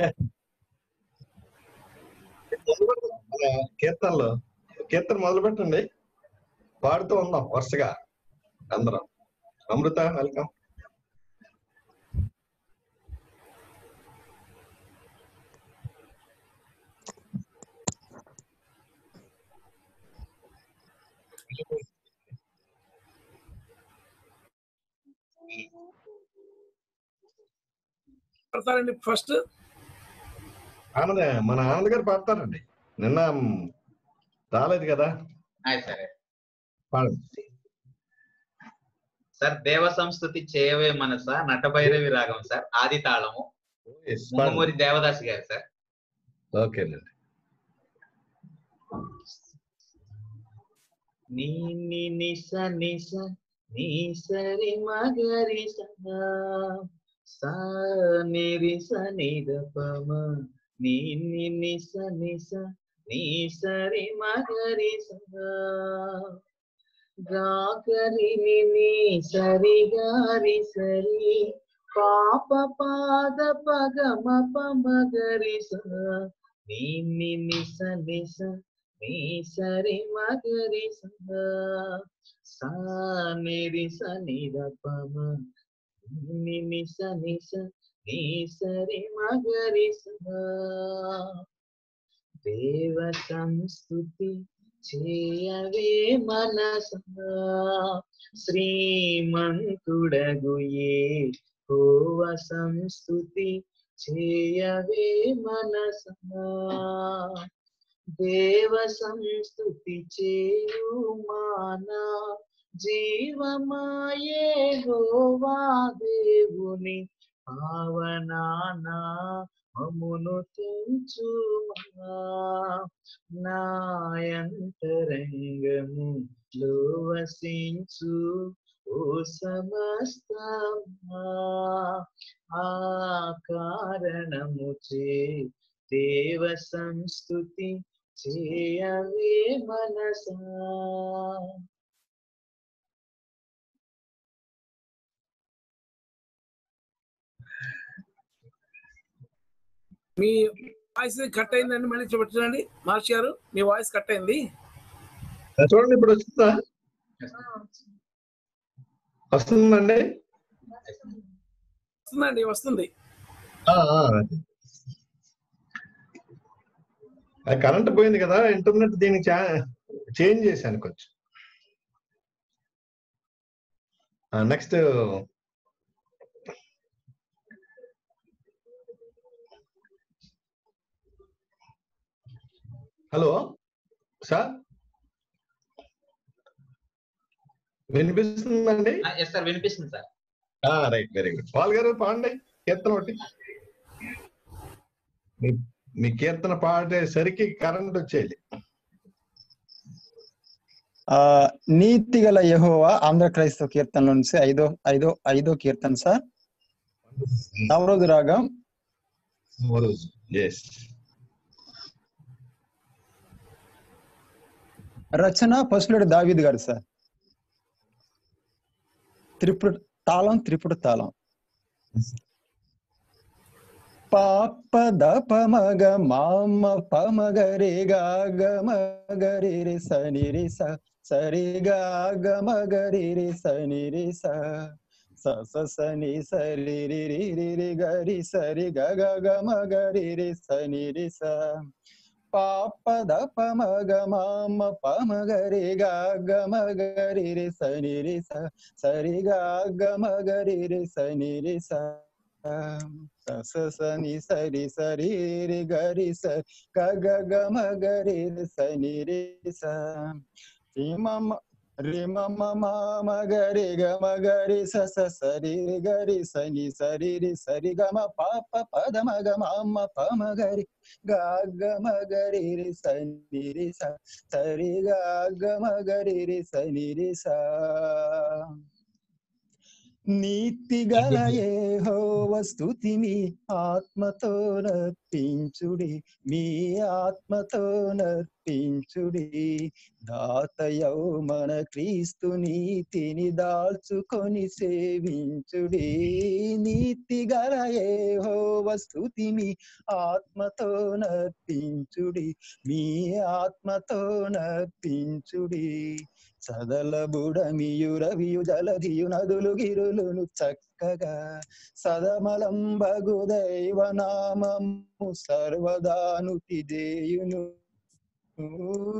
కీర్తనలో కీర్తనలు. కీర్తన మొదలు పెట్టండి పాడుతూ ఉందాం వరుసగా. అందరం. అమృత వెల్కమ్. ఫస్ట్ ఆనంద మన ఆనంద్ గారు పాడతారండి. నిన్న రాలేదు కదా? సరే. పాడండి సార్ దేవ సంస్కృతి చేయవే మనస నటభైరవి రాగం సార్ ఆది తాళము. ముంగమూరి. దేవదాస్ గారు సార్. ఓకేనండి నీ ని ని స ని సరి మగరి స సా ని రి స నీ నిస నిస నీ సరి మగరి స గాకరి ని సరి గారి సరి పాప పాద పగమ పమగరి స నీ నిస నిస నీ సరి మగరి స సా ని రి స ని ద ప మ ని ని స నీ సరి మగరి స దేవ సంస్కృతి చేయవే మనసా శ్రీమంతుడగుయే హోవ సంస్కృతి చేయవే మనసా దేవ సంస్కృతి చేయు మానా జీవమాయే హోవా దేవుని పావనానా మమును తెంచుమా నాయంతరంగము లోవసించు ఓ సమస్త ఆ కారణము చే దేవ సంస్కృతి చేయవే మనసా. మీ వాయిస్ కట్ అయిందండి మళ్ళీ చూపించండి. మహర్షి గారు మీ వాయిస్ కట్ అయింది. చూడండి ఇప్పుడు వస్తుందా? వస్తుందండి? వస్తుందండి వస్తుంది. కరెంట్ పోయింది కదా ఇంటర్నెట్ దీనికి చేంజ్ చేశాను కొంచెం. Next hello sir? వినిపిస్తుందండి? ఎస్ సార్ వినిపిస్తుంది sir right very good. Paul గారు పాడండి కీర్తన ఒకటి. మీ కీర్తన పాడేసరికి కరెంట్ వచ్చేది. ఆ నీతి గల యెహోవా ఆంధ్ర క్రైస్తవ కీర్తనలో నుంచి ఐదో ఐదో ఐదో కీర్తన సార్. నవరోజు రాగం. ఎస్ రచన పసులుడు దావీద్ గారు సార్. త్రిపుడు తాళం త్రిపుడు తాళం. పాప దప మగ మామ పమగ పమగరి గమగరి రి సని రి స సరి గమగరి రి సని రి స స సని సరి రి రి రి రి గరి సరి గ గ గమగరి రి సని రి సని రి స సరి గమగరి రి సని రి స స స ని సరి సరి రి గరి స గ గ గ మ గరి రి స ని రి స రి మ మ రి మ మ మ మ గరి గ మ గరి స స సరి రి గరి స ని సరి రి సరి గ మ ప ప ప ద మ గ మ మ ప మ గరి గ గ మ గరి రి స ని రి స సరి గ గ మ గరి రి స ని రి స నీతి గల యెహోవ స్తుతిని ఆత్మతో నర్పించుడి. మీ ఆత్మతో నర్పించుడి. దాతయౌ మన క్రీస్తు నీతిని దాల్చుకొని సేవించుడి. నీతి గల యెహోవ స్తుతిని ఆత్మతో నర్పించుడి. మీ ఆత్మతో నర్పించుడి. సదల బుడమియు రవియు జలధియు నదులు గిరులును చక్కగా సదమలంబగు దైవ నామము సర్వదాను తిదేయును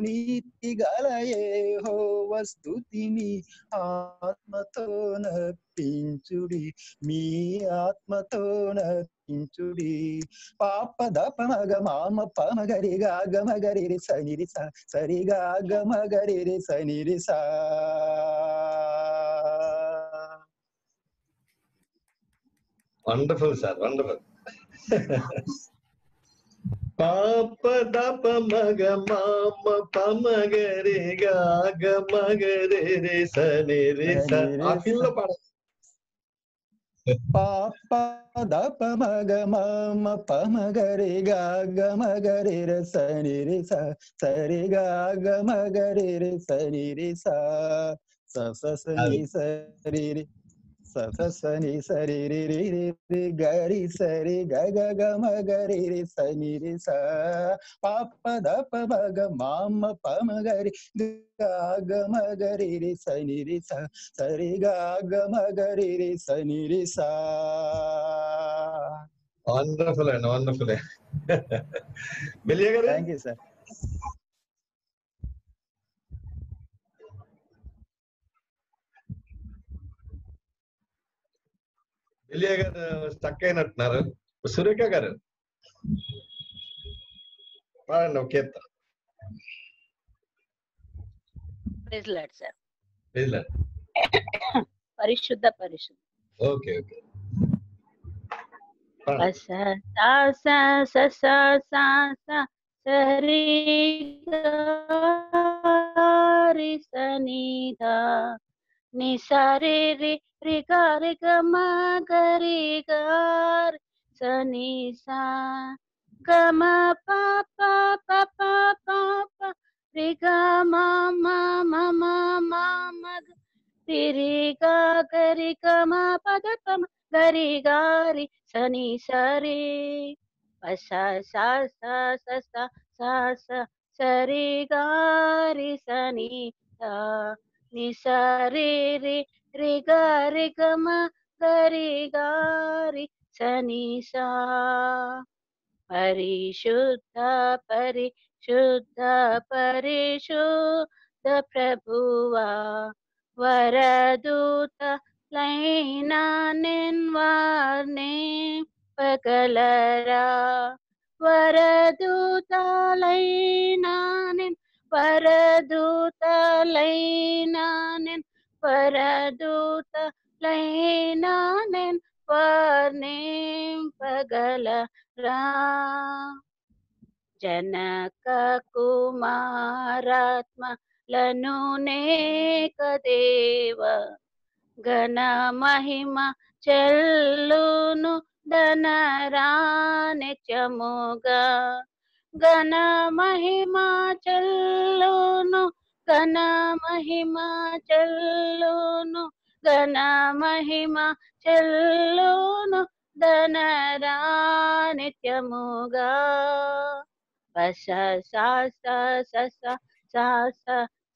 నీతి గలయే హో వస్తుతిని ఆత్మతో నప్పించుడి మీ ఆత్మతో నర్పించుడి పాప దప మగ మామ పమగరి గాగ మగరి రి సని రి స సరి గాగ మగరి రి సని రి సా వండర్ఫుల్ సార్ వండర్ఫుల్ పాప దప మగ మామ పమగరి గాగ మగరి రి సని రి స ఆ ఫీల్లో పాడాలి పాప దప మగ మామ పమగరి గాగ మగరి రి సని రి స సరి గాగ మగరి రి సని రి సా స స సని సరి రి స స సని సరి రి రి రి రి గరి సరి గ గ గ మ గరి రి సని రి స పాప దప మగ మామ పమ గరి గా గ మ గరి రి సని రి స సరి గా గ మ గరి రి సని రి సా వండర్ఫుల్ అండి వండర్ఫుల్ బిలియ గారు థ్యాంక్ యూ సార్ బిలియ గారు స్టక్ అయినట్టున్నారు. సురేఖ గారు. పాడండి ఒక కీర్తన. సార్ పరిశుద్ధ పరిశుద్ధ. ఓకే ఓకే పస సా సా స సా సా సా సరి రి సని దా ని సరి రి రి గా రి గ మ గ రి గా రి సని సా గ మ ప ప ప ప ప ప రి గ మ మ మ మ మ మ గ రి రి గా గ రి గ మ ప ద ప మ గరి గారి సని సరి పస సా సా స స సా స సరి గారి సని సా ని సరి రి రి గారి గమ గరి గారి సని సా పరిశుద్ధ పరిశుద్ధ పరిశుద్ధ ప్రభువా వరదూత లైనా నిన్వార్నే పగలరా వరదూతలైనా నిన్ వరదూతలైనా నిన్ వరదూతలైనా నిన్ பரதூதலைனானேன் பரதூதலைனானேன் पर பகல जनक कुमारात्मा लनुनेक देव गण महिमा चल्लुनु धनराने चमुगा। చెల్లును ఘన మహిమ చెల్లును ఘన మహిమ చెల్లును ధనరానిత్యముగా బస సా స స స సా స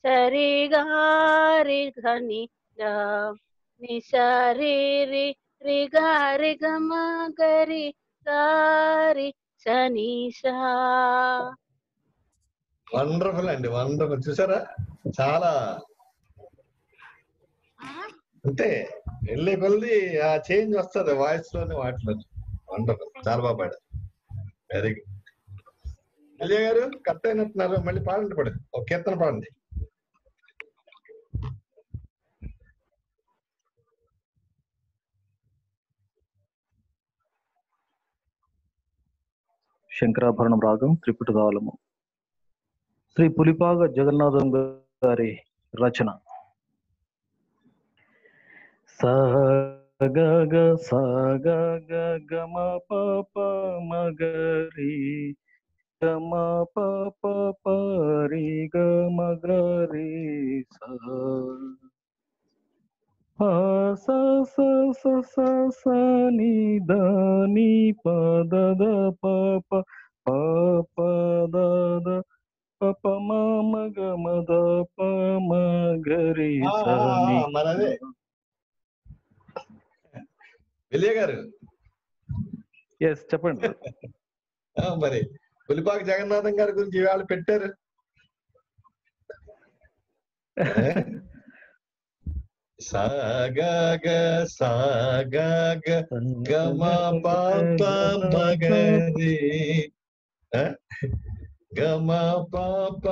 సరి గారి ఘని గా ని సరి రి రి గారి గమ గరి గారి వండర్ఫుల్ అండి వండర్ఫుల్. చూసారా? చాలా. అంటే వెళ్ళే కొద్ది ఆ చేంజ్ వస్తుంది వాయిస్లోని వాటిలో. వండర్ఫుల్ చాలా బాగా పాడారు. వెరీ గుడ్ అజయ్ గారు కరెక్ట్ అయినట్టున్నారు. మళ్ళీ పాడండి పడు ఒక కీర్తన పాడండి. శంకరాభరణం రాగం త్రిపుట తాళము శ్రీ పులిపాగ జగన్నాథం గారి రచన గ గ స గ గ గ మ ప ప మ గ రి గ మ ప ప ప రి గ మ గ రి స ప స స స స స ని ద ని ప ద ద ప ప ప ప ద ద ప ప మ మ గ మ ద ప మ గ రి ఆ, స ఆ, ని. ఆ, మరి అదే విజయ గారు ఎస్ చెప్పండి మరి పులిపాక జగన్నాథం గారి గురించి ఇవాళ పెట్టారు. ఏ? సాగ సాగ గమ పాప మగరి ఆ? గమ పాప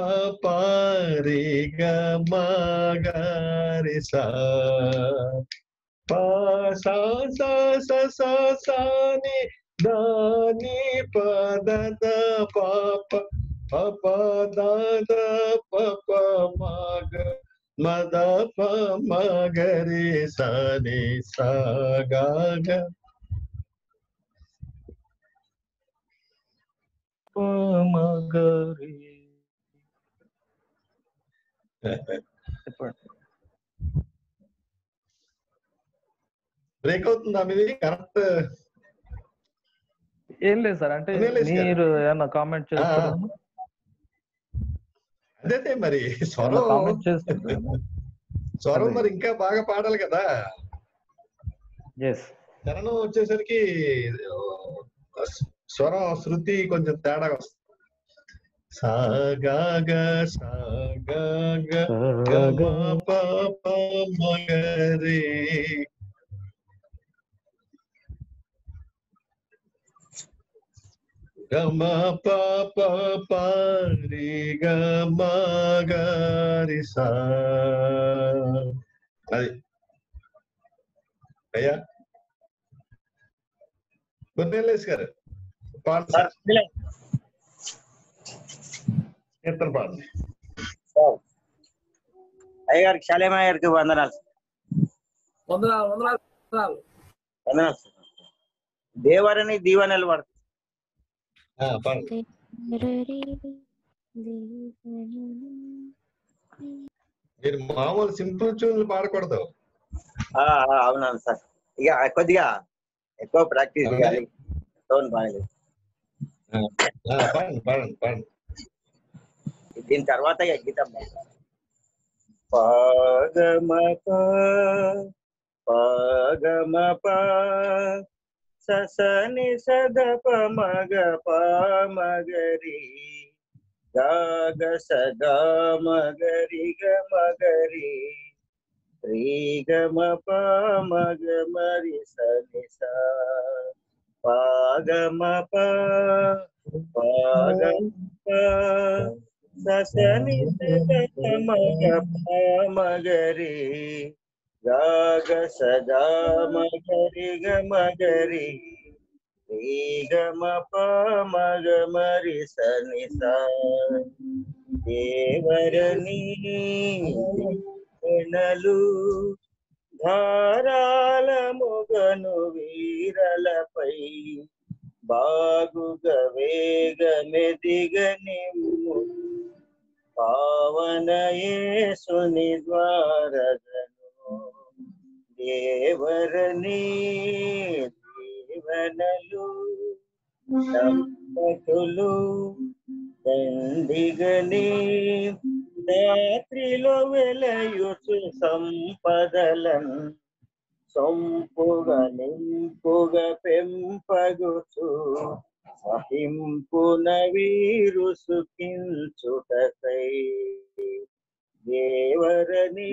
పారి గమ గారి సా పా సా సా సా సా సా ని దాని పద ద పాప పప దాద పప మగ మద ప మగరి సని సగ ప మ గ రి చెప్పండి. బ్రేక్ అవుతుందా మీది? కరెక్ట్. ఏం లేదు సార్ అంటే. మీరు ఏమన్నా కామెంట్ చేస్తారా అదే మరి స్వరం స్వరం. మరి ఇంకా బాగా పాడాలి కదా. చరణం వచ్చేసరికి స్వరం శృతి కొంచెం తేడా వస్తుంది. పాప మగరి గమ పాప పారి గమ గారి సా అది అయ్యా గుర్రెల్లేస్ గారు పాడు సార్ కీర్తన పాడండి అయ్యగారికి శాలేమయ్య గారికి వందనాలు వందనాలు వందనాలు వందనాలు వందనాలు సార్. దేవరని దీవెనలు పడుతుంది ఆ, పాడండి మీరు మామూలు సింపుల్ ట్యూన్లు పాడకూడదు. అవునవును సార్. ఇక కొద్దిగా ఎక్కువ ప్రాక్టీస్ చేయాలి. టోన్ బాగాలేదు. దీని తర్వాత ఇక గీతం పాడతాను. పాగమప పాగమప ససని సదప మగ పామగరి గాగ సగా మగరి గ మగరి శ్రీ గమ పామగ మరి సని సా పాగమ ప పాగమ ససని మగ పామగరి గాగ సదా మగరి గ మగరి శ్రీ మగ మరి సని సా వెనలు ధారాల మొగను వీరలపై బాగుగ వేగమెదిగ నిమ్ము. పావనయేసుని ద్వారగను దేవరని దేవనలు దంపతులు దండిగని రాత్రిలో వెలయుచు సంపదలన్ సొంపుగ నింపుగ పెంపగుచు సహింపున వీరు సుఖించుటకై. దేవరని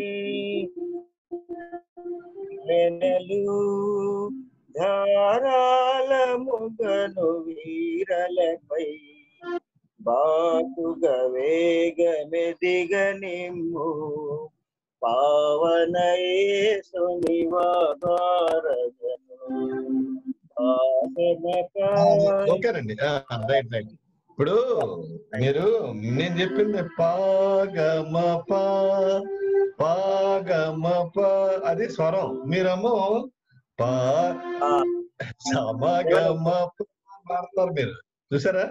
వెనలు ధారాల ముగను వీరలపై బాటుగ వేగమెదిగ నిమ్ము. పావనయేసుని వారగను ఓకేనండి. Right right. ఇప్పుడు మీరు నేను చెప్పింది పాగమ పాగమ పా అది స్వరం. మీరేమో పా సమగమ పాడతారు మీరు. చూసారా?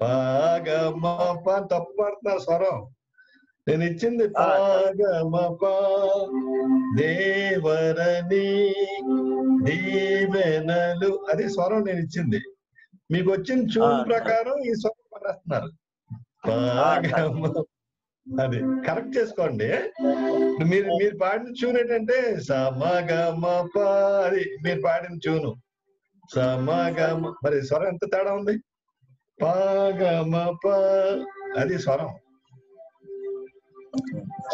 పాగమ ప అని తప్పు పాడుతున్నారు స్వరం. నేను ఇచ్చింది పాగమ పా. దేవరని దీవెనలు. అది స్వరం నేను ఇచ్చింది. మీకు వచ్చిన చూన్ ఆ. ప్రకారం ఈ స్వరం పాడేస్తున్నారు పాగమ అది కరెక్ట్ చేసుకోండి. మీరు మీరు పాడిన ట్యూన్ ఏంటంటే సమగమ అది మీరు పాడిన ట్యూను. సమగమ మరి స్వరం ఎంత తేడా ఉంది? పాగమ ప అది స్వరం.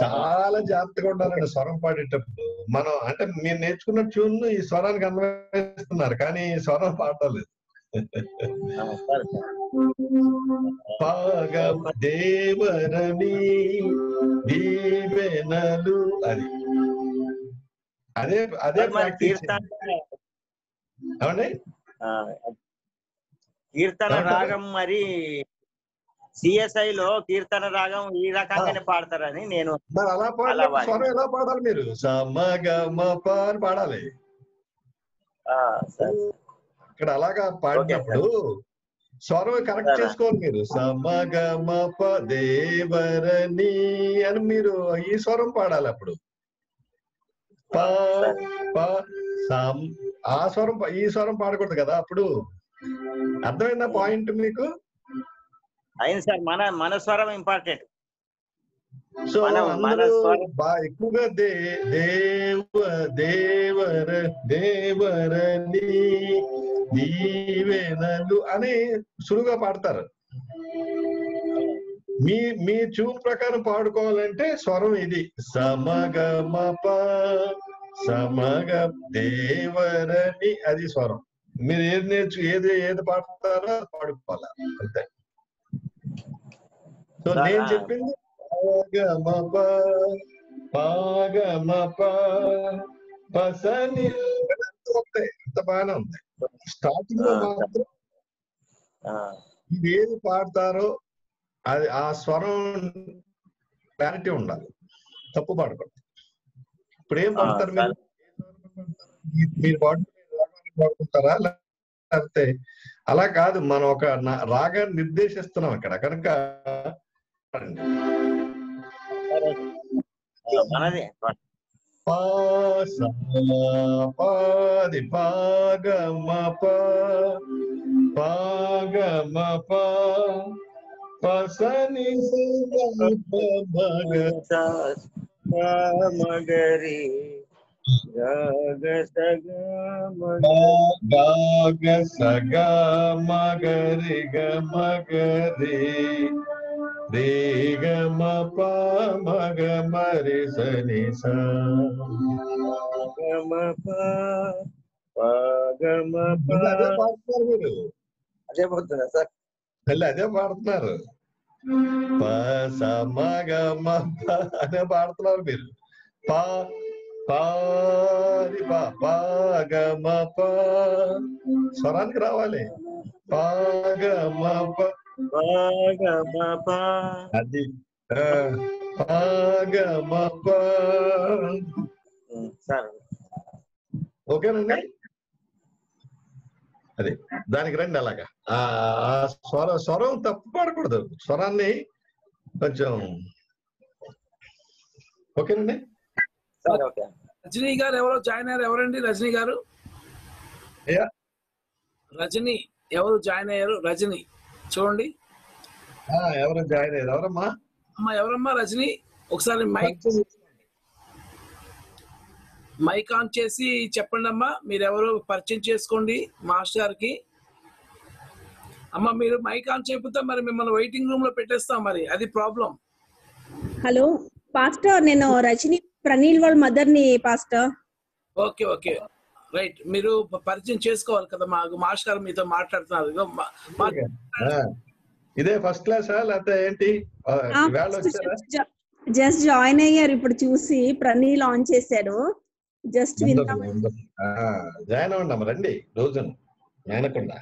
చాలా జాగ్రత్తగా ఉండాలండి స్వరం పాడేటప్పుడు. మనం అంటే మీరు నేర్చుకున్న ట్యూన్ ఈ స్వరానికి అన్వయిస్తున్నారు కానీ స్వరం పాడలేదు. పాగమ దేవరని దీవెనలు అది అదే అదే ప్రాక్టీస్ కీర్తన ఏమండి? రాగం మరి సిఎస్ఐ లో కీర్తన రాగం ఈ రకంగానే పాడతారని నేను ఎలా పాడాలి మీరు? పాడాలి. ఇక్కడ అలాగా పాడినప్పుడు స్వరం కరెక్ట్. చేసుకోవాలి మీరు. సమగమ ప దేవరని అని మీరు ఈ స్వరం పాడాలి అప్పుడు. ప ఆ స్వరం ఈ స్వరం పాడకూడదు కదా అప్పుడు. అర్థమైందా పాయింట్ మీకు? అయింది సార్. మన మన స్వరం ఇంపార్టెంట్ సో ఎక్కువగా దే దేవ దేవర దేవరని దీవెనలు అని సులువుగా పాడతారు. మీ మీ ట్యూన్ ప్రకారం పాడుకోవాలంటే స్వరం ఇది. సమగమ ప సమగ దేవరని అది స్వరం. మీరు ఏది నేర్చు ఏది ఏది పాడతారో అది పాడుకోవాలి. అంతే. సో నేను చెప్పింది పాగమ ప పాగమ ప పసని ఒకటే అంత బాగానే ఉంది స్టార్టింగ్లో మాత్రం ఏది పాడతారో అది ఆ స్వరం క్లారిటీ ఉండాలి తప్పు పాడకూడదు ఇప్పుడు ఏం పాడతారు మీరు పాడుకుంటారా లేకపోతే అలా కాదు మనం ఒక రాగాన్ని నిర్దేశిస్తున్నాం ఇక్కడ కనుక మనది పా సా పాది పాగమ ప పాగమ ప పసని భగ మగరి గగ సగ మగ గాగ సగ మగరి గ మగరి రే గ మ ప మగ మరి సని స గమ ప పగమ ప మళ్ళీ అదే పాడుతున్నారు మీరు అదే పోతుందా సార్ మళ్ళీ అదే పాడుతున్నారు ప స మ గ మ ప అదే పాడుతున్నారు మీరు పా పాది పా పా గ మ ప స్వరానికి రావాలి పా గ మ ప పగమ ప అది ఓకేనండి? అది దానికి రండి అలాగా. ఆ స్వరం స్వరం తప్పు పాడకూడదు. స్వరాన్ని కొంచెం ఓకేనండి? Sir okay. రజనీ గారు ఎవరో జాయిన్ అయ్యారు ఎవరండి రజనీ గారు? అయ్యా రజనీ ఎవరు జాయిన్ అయ్యారు? రజనీ. చూడండి. ఆ, ఎవరు జాయిన్ అయ్యారు? ఎవరమ్మా? అమ్మా ఎవరమ్మా రజనీ? ఒకసారి మైక్ మైక్ ఆన్ చేసి చెప్పండి అమ్మా మీరు ఎవరు పరిచయం చేసుకోండి మాస్టర్ గారికి. అమ్మా మీరు మైక్ ఆన్ చేయకపోతే మరి మిమ్మల్ని వెయిటింగ్ రూమ్లో పెట్టేస్తాం మరి అది ప్రాబ్లం హలో పాస్టర్ నేను రజని ప్రణీల్ వాళ్ళ మదర్ని పాస్టర్. ఓకే ఓకే రైట్ మీరు పరిచయం చేసుకోవాలి కదా మా మాస్టర్ గారు మీతో మాట్లాడుతున్నారు. ఇదే ఫస్ట్ క్లాసా లేకపోతే ఏంటి? జస్ట్ జాయిన్ అయ్యారు ఇప్పుడు చూసి ప్రణీల్ ఆన్ చేశాడు జస్ట్ జాయిన్ అవ్వండి రండి రోజు మేనకుండా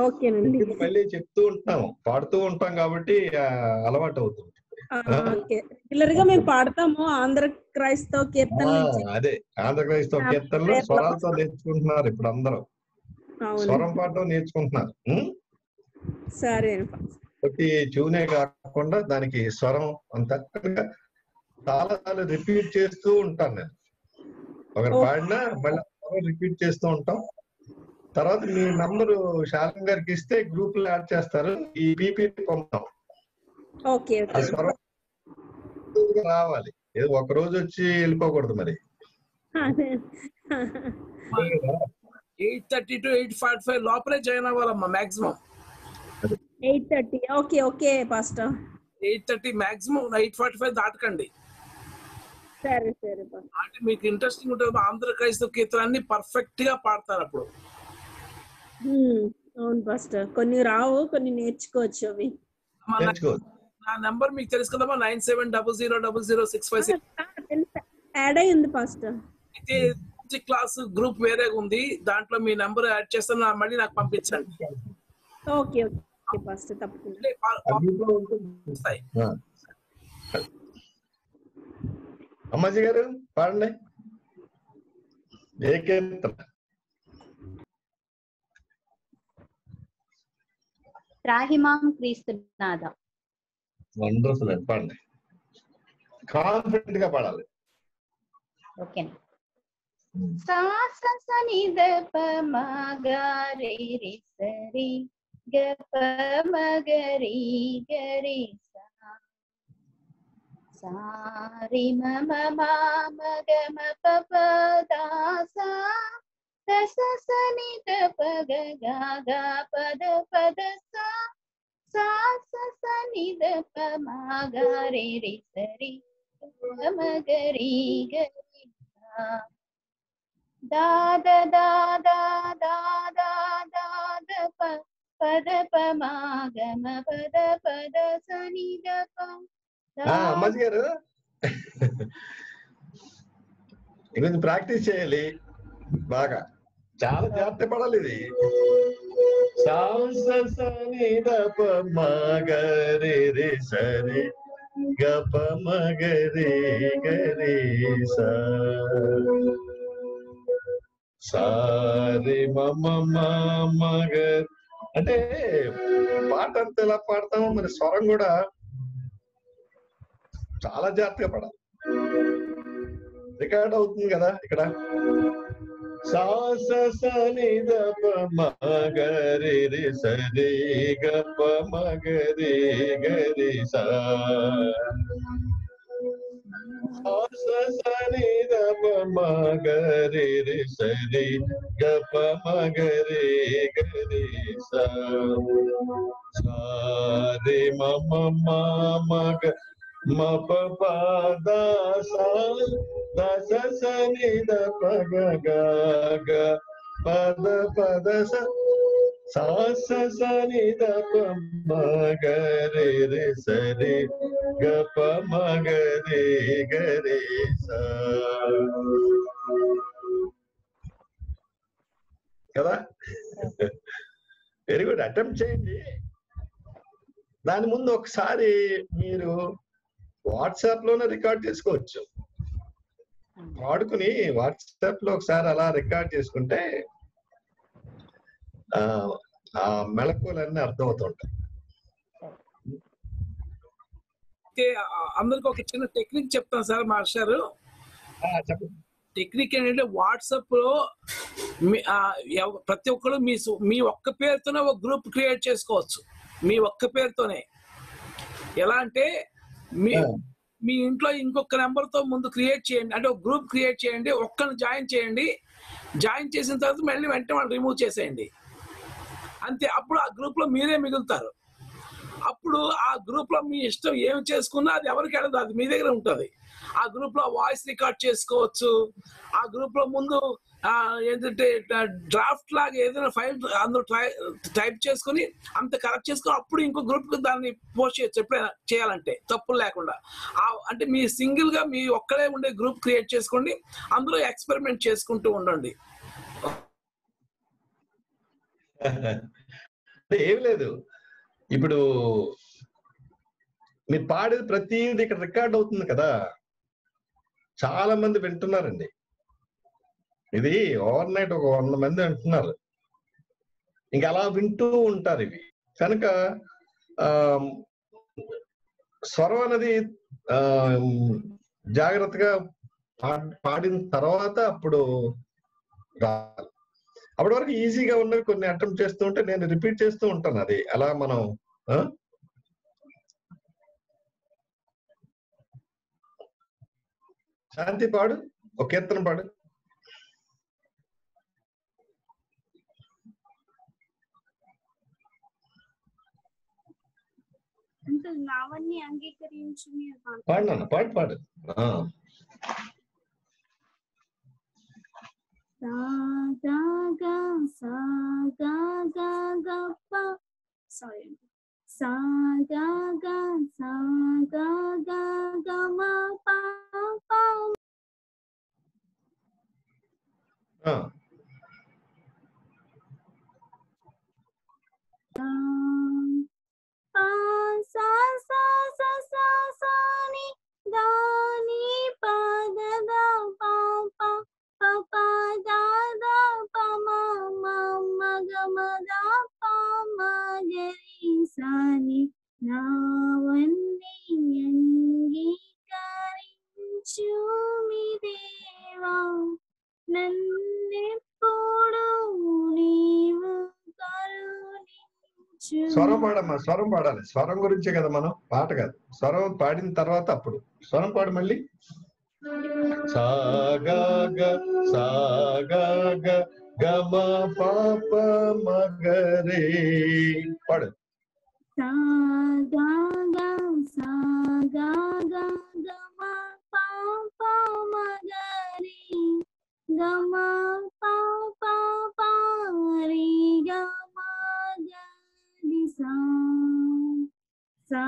ఓకేనండి మళ్ళీ చెప్తూ ఉంటున్నాం పాడుతూ ఉంటాం కాబట్టి అలవాటు అవుతుంది. రెగ్యులర్గా మేము పాడతాము ఆంధ్ర క్రైస్తవ అదే. ఆంధ్రప్రదేశ్తో ఆ, కీర్తనలు స్వరాలతో నేర్చుకుంటున్నారు ఇప్పుడు అందరూ. స్వరం పాఠం నేర్చుకుంటున్నారు? సరే. ట్యూనే కాకుండా దానికి స్వరం అంత చాలా సార్లు రిపీట్ చేస్తూ ఉంటాను నేను. ఒకరు. పాడినా మళ్ళీ రిపీట్ చేస్తూ ఉంటాం. తర్వాత మీ నంబరు శాలం గారికి ఇస్తే గ్రూప్లో యాడ్ చేస్తారు. ఈ పీపీటీ పంపుతాం రావాలి. ఏదో ఒక రోజు వచ్చి వెళ్ళిపోకూడదు మరి. Eight thirty to eight forty five లోపలే join అవ్వాలమ్మా maximum. Eight thirty okay okay pastor. Eight thirty maximum eight forty five దాటకండి. సరే సరే అంటే మీకు ఇంట్రెస్టింగ్ ఉంటుంది ఆంధ్ర క్రైస్తవ కీర్తనన్ని పర్ఫెక్ట్గా పాడతారు అప్పుడు. అవును పాస్టర్. కొన్ని రావు కొన్ని నేర్చుకోవచ్చు అవి. నేర్చుకోవచ్చు. నా నెంబర్ మీకు తెలుసు కదమ్మా nine seven double zero double zero six five six. Add అయి ఉంది పాస్టర్ అయితే క్లాస్ గ్రూప్ వేరేగా ఉంది దాంట్లో మీ నెంబర్ యాడ్ చేస్తాను నా- మళ్ళీ నాకు పంపించండి. ఓకే ఓకే పాస్టర్ తప్పకుండా. అమ్మాజీ గారు పాడండి. ఏ కీర్తన త్రాహిమాం క్రీస్తునాథ. వండర్ఫుల్ అండి పాడండి కాన్ఫిడెంట్గా పాడాలి. ఓకేనా సా స స ని ద ప మ గ రే రి స రి గ ప మ గ రి గ రి సా సా రి మ మ మ మ గ మ ప ప ద సా ద స స ని ద ప గ గ గ ప ద ప ద సా రే ప పద పద పద ప అమ్మాజీ గారు. ప్రాక్టీస్ చేయాలి బాగా. చాలా జాగ్రత్త పడాలి ఇది సని దప మగరి రి సరి గప మగరి. గరి సారి మమ మగ అంటే పాట అంతా ఎలా పాడతామో మరి స్వరం కూడా చాలా జాగ్రత్తగా పడాలి. రికార్డ్ అవుతుంది కదా ఇక్కడ. సాస సని దప మగరి రి సరి గప మగరి గరి సా సాస సని దప మగరి రి సరి గప మగరి గరి సా సారి మమ మగ మప పద దశ సని ద పగ గ పద పద స సని ద రే సరి గ మగరే మ గ సా కదా? వెరీ గుడ్ అటెంప్ట్ చేయండి. దాని ముందు ఒకసారి మీరు వాట్సాప్లోనే రికార్డ్ చేసుకోవచ్చు. వాడుకుని వాట్సాప్లో ఒకసారి అలా రికార్డ్ చేసుకుంటే ఆ మెళకువలన్నీ అర్థమవుతుంటాయి. అందరికి ఒక చిన్న టెక్నిక్ చెప్తాను సార్ మాస్టర్ టెక్నిక్ ఏంటంటే వాట్సాప్లో ప్రతి ఒక్కరు మీ మీ ఒక్క పేరుతోనే ఒక గ్రూప్ క్రియేట్ చేసుకోవచ్చు. మీ ఒక్క పేరుతోనే. ఎలా అంటే మీ. మీ ఇంట్లో ఇంకొక నెంబర్తో ముందు క్రియేట్ చేయండి. అంటే ఒక గ్రూప్ క్రియేట్ చేయండి ఒక్కరిని జాయిన్ చేయండి. జాయిన్ చేసిన తర్వాత మళ్ళీ వెంటనే వాళ్ళు రిమూవ్ చేసేయండి. అంతే. అప్పుడు ఆ గ్రూప్లో మీరే మిగులుతారు. అప్పుడు ఆ గ్రూప్లో మీ ఇష్టం ఏమి చేసుకున్నా అది ఎవరికి వెళ్ళదు అది మీ దగ్గర ఉంటుంది. ఆ గ్రూప్లో వాయిస్ రికార్డ్ చేసుకోవచ్చు. ఆ గ్రూప్లో ముందు ఆ, ఏంటంటే డ్రాఫ్ట్ లాగా ఏదైనా ఫైల్ అందులో టైప్ చేసుకుని అంత కరెక్ట్ చేసుకుని అప్పుడు ఇంకో గ్రూప్కి దాన్ని పోస్ట్ చేయొచ్చు ఎప్పుడైనా చేయాలంటే తప్పులు లేకుండా. ఆ- అంటే మీ సింగిల్గా మీ ఒక్కడే ఉండే గ్రూప్ క్రియేట్ చేసుకోండి అందులో ఎక్స్పెరిమెంట్ చేసుకుంటూ ఉండండి. ఏం లేదు. ఇప్పుడు మీరు పాడేది ప్రతిదీ ఇక్కడ రికార్డ్ అవుతుంది కదా. చాలా మంది వింటున్నారండి. ఇది ఓవర్ నైట్ ఒక వంద మంది వింటున్నారు. ఇంకా అలా వింటూ ఉంటారు ఇవి. కనుక ఆ స్వరం అనేది ఆ జాగ్రత్తగా పా- పాడిన తర్వాత అప్పుడు రావాలి. అప్పటి వరకు ఈజీగా ఉన్నవి కొన్ని అటెంప్ట్ చేస్తూ ఉంటే నేను రిపీట్ చేస్తూ ఉంటాను అది అలా మనం? శాంతి పాడు ఒక కీర్తన పాడు మీరు పాడు. పాడు నాన్న పాడు పాడు ఆ, సా గా గా సా గా గా గా ప సారీ సా గా గా సా గా గా గా మా పా పా ఆ. పా సా సా సా సా సా ని దా ని పా ద ద పా పా పా పా దా దా పా మా మా మా గ మ దా పా మా గ రి సా ని నావన్నీ అంగీకరించు మీ దేవా నన్నెప్పుడు నీవు కరుణించు స్వరం పాడమ్మా స్వరం పాడాలి. స్వరం గురించే కదా మనం పాట కాదు. స్వరం పాడిన తర్వాత అప్పుడు. స్వరం పాడు మళ్ళీ. సాగాగ సాగాగ గమ పాప మగరే పాడు సా గా గా సా గా గా గ మ పా పా మ గ రి గ మ పా పా పా రి గ మ గ రి సా సా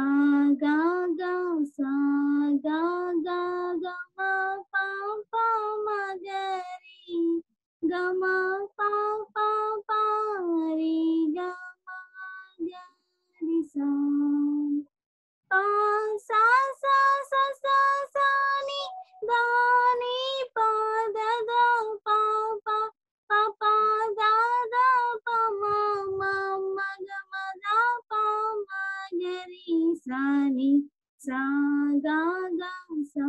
గా గా సా గా గా గ మ పా పా మ గ రి గ మ పా పా పా రి గ మ గ రి సా పా సా సా సా సా సా ని దా ని పా ద ద పా పా పా పా దా దా పా మా మా మా గ మ దా పా మా గ రి సా ని సా గా గా సా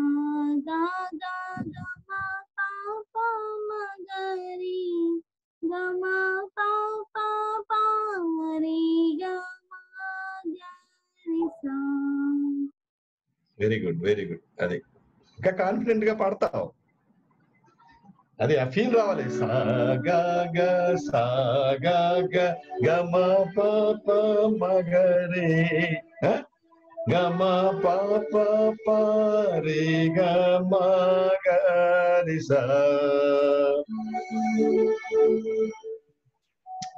గా గా గ మ పా పా మ గ రి గ మ పా పా పా రి గ మ గ రి సా వెరీ గుడ్ వెరీ గుడ్ అది ఇంకా కాన్ఫిడెంట్గా పాడతావు? అది ఆ ఫీల్ రావాలి. సాగాగ సాగాగ గమ పాప మగరే ఆ? గమ పాప పారి గమ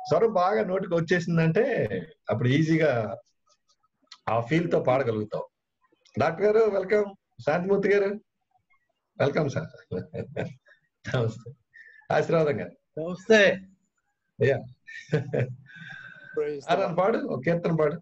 స్వరం బాగా నోటికి వచ్చేసిందంటే అప్పుడు ఈజీగా ఆ ఫీల్తో పాడగలుగుతావు డాక్టర్ గారు వెల్కమ్. శాంతిమూర్తి గారు. Welcome sir. నమస్తే. ఆశీర్వాదం గారు. నమస్తే. అయ్యా పాడు ఒక కీర్తన పాడు.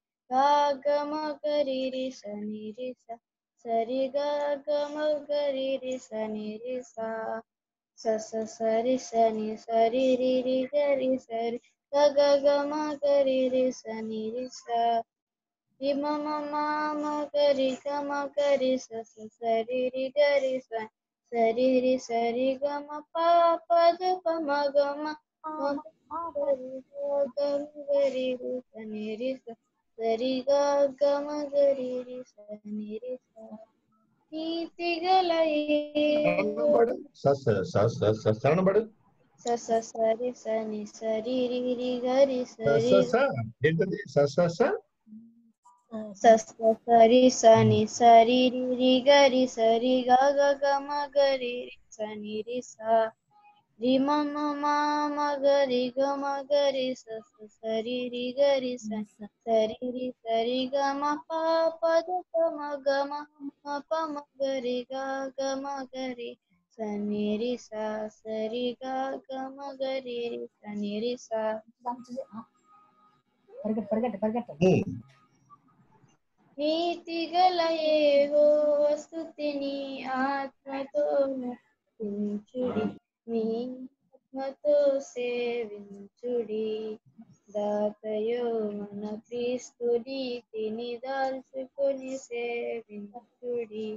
పాడు నీతిగల యెహోవా సార్ నీతిగల యెహోవా స్తుతిని ఆత్మ పాడాలి ఇక్కడ పాట కాదు మాకు పాపద పమగ మామ పమగ గాగ మగరిరి సనిరి స సరి గాగ మగరిరి సనిరి సా స స సరి సని సరి రి రి గరి సరి గగ గ మగరిరి సనిరి సా రి మమ మామ గరి గమ గరి స స సరి రి గరి స సరి రి సరి గమ పాప ద పమగ మ సరిగా గమ గరి సనిరి నీతిగల శరణం పాడు స- స- స- స- స- శరణం పాడు స స సరి సని సరి రి రి గరి స- సరి స- స. ఏంటది స- స- స? స స సరి సని సరి రి రి గరి సరి గ గ గ మ గరి రి సని రి స రి మ మ మ మ గరి గ మ గరి స స సరి రి గరి స సరి రి సరి గ మ ప ప ద ప మ గ మ మ ప మ గరి గ గ మ గరి సని రి స సరి గ గ మ గరి రి సని రి స పరిగెట్టు పరిగెట్టు పరిగెట్టు ఉమ్. నీతి గల ఏవో స్తుతిని ఆత్మతో నటించుడి మీ ఆత్మతో సేవించుడి. దాతయో మన క్రీస్తు నీతిని దాల్చుకొని సేవించుడి.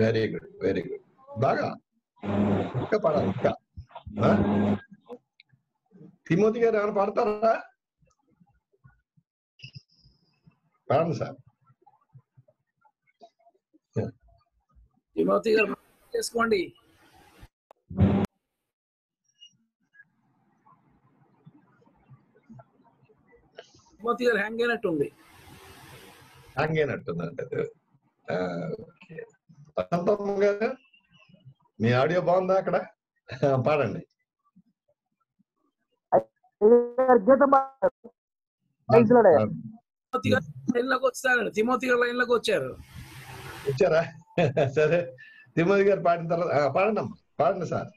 వెరీ గుడ్ వెరీ గుడ్ బాగా ఇంకా పాడాలి ఇంకా? తిమోతి గారు ఏమైనా పాడతారా? పాడండి సార్. తిమోతి గారు చేసుకోండి. తిమోతి గారు హ్యాంగ్ అయినట్టుంది. హ్యాంగ్ అయినట్టుందండి గారు మీ ఆడియో బాగుందా అక్కడ? పాడండి. గీతం ప్రైజ్లాడే. తిమోతి గారు లైన్లోకి వచ్చారండి. తిమోతి గారు లైన్లోకి వచ్చారు. వచ్చారా? సరే. తిమోతి గారు పాడిన తర్వాత పాడండి అమ్మా పాడండి సార్.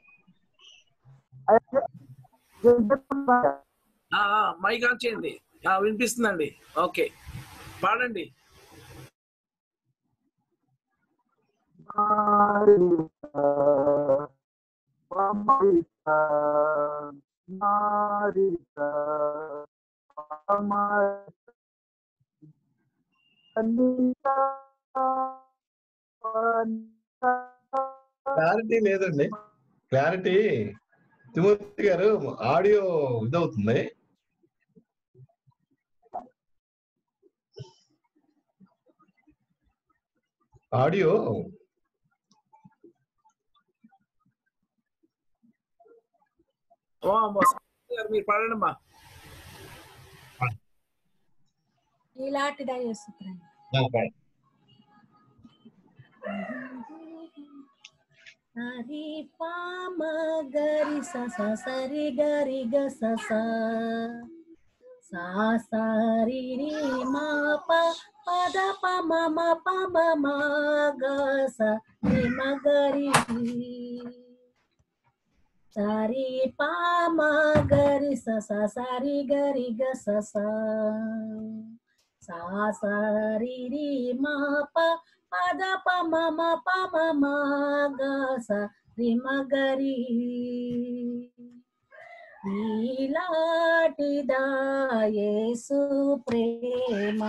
మైక్ ఆన్ చేయండి. వినిపిస్తుందండి. ఓకే. పాడండి. క్లారిటీ లేదండి. క్లారిటీ తిమూర్తి గారు ఆడియో ఇదవుతుంది. ఆడియో ఓ, అమ్మా, తిమోతి గారు మీరు పాడండి అమ్మా ఇలాంటిదా చేస్తున్నాను ఆ, పాడండి. హరి పామ గరి స స సరి గరి గ స స సా సరి రి మా ప pada pa mama pa mama gasa ni magari. Sari pa magari sa sa sari gari gasa sa. Sa sari ri ma pa pada pa mama pa mama gasa ni magari. మ ప్రేమ.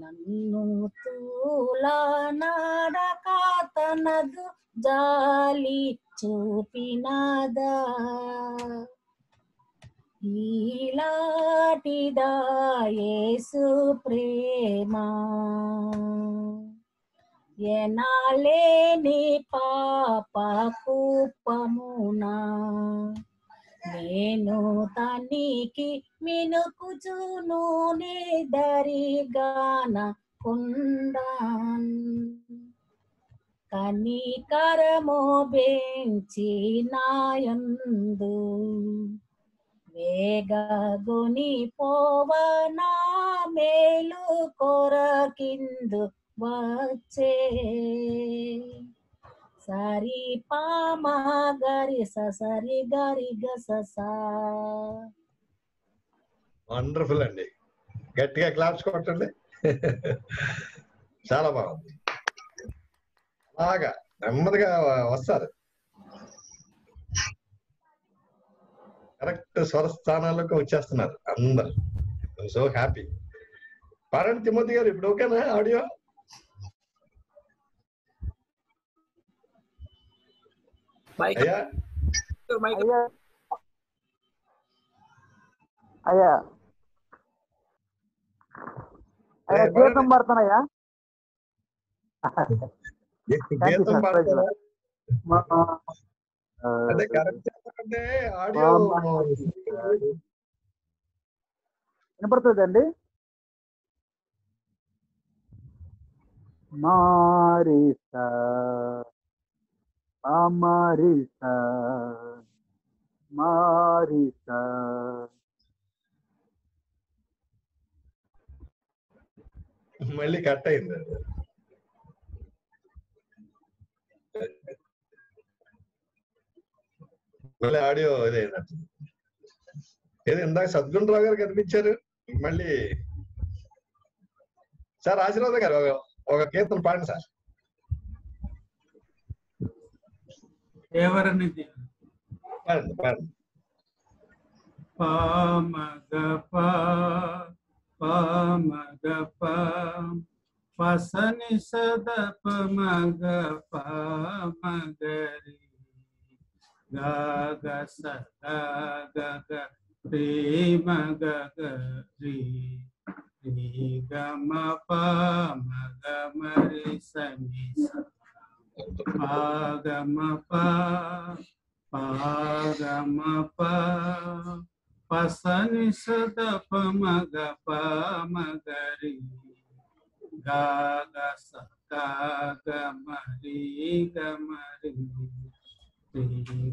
నన్ను తూలా నాడక తనదు జాలి చూపినదా. ఈలాటిదాయేసు ప్రేమ. ఎనాలేని పాప కూపమునా. నేను తనికి మినుకుచును దరిగాన కుండాన్ కనికరమో బెంచి నాయందు వేగగుని పోవనా మేలు కొరకిందు వచ్చే. సరి పామ గరి స సరి గరి గ స సా వండర్ఫుల్ అండి. గట్టిగా క్లాప్స్ కొట్టండి. చాలా బాగుంది. బాగా నెమ్మదిగా వస్తారు. కరెక్ట్ స్వరస్థానాలకు వచ్చేస్తున్నారు అందరు. సో హ్యాపీ పాడండి తిమోతి గారు ఇప్పుడు ఓకేనా? ఆడియో మైక్ మైక్ అయ్యా అయ్యా జీతం పడుతున్నాయా? జీతం పడుతున్నా అంటే వినపడుతుందండి? మారిసా మారిసా మారిసా మళ్ళీ కట్ అయింది మళ్ళీ ఆడియో ఇదైనట్టు ఏదో ఇందాక సద్గుణరావు గారు కనిపించారు మళ్ళీ సార్ ఆశీర్వాద గారు ఒక- ఒక కీర్తన పాడండి సార్. దేవరనిధి పాడండి పాడండి పామగ పామగ పసని సదప మగ పామగరి గగ సద గగ ప్రేమ గగరి రీ గమ పామగ మరి సని పాగమ పా పాగమ పసని సదప మగ పామగరి గాగ సగ మరి గమరి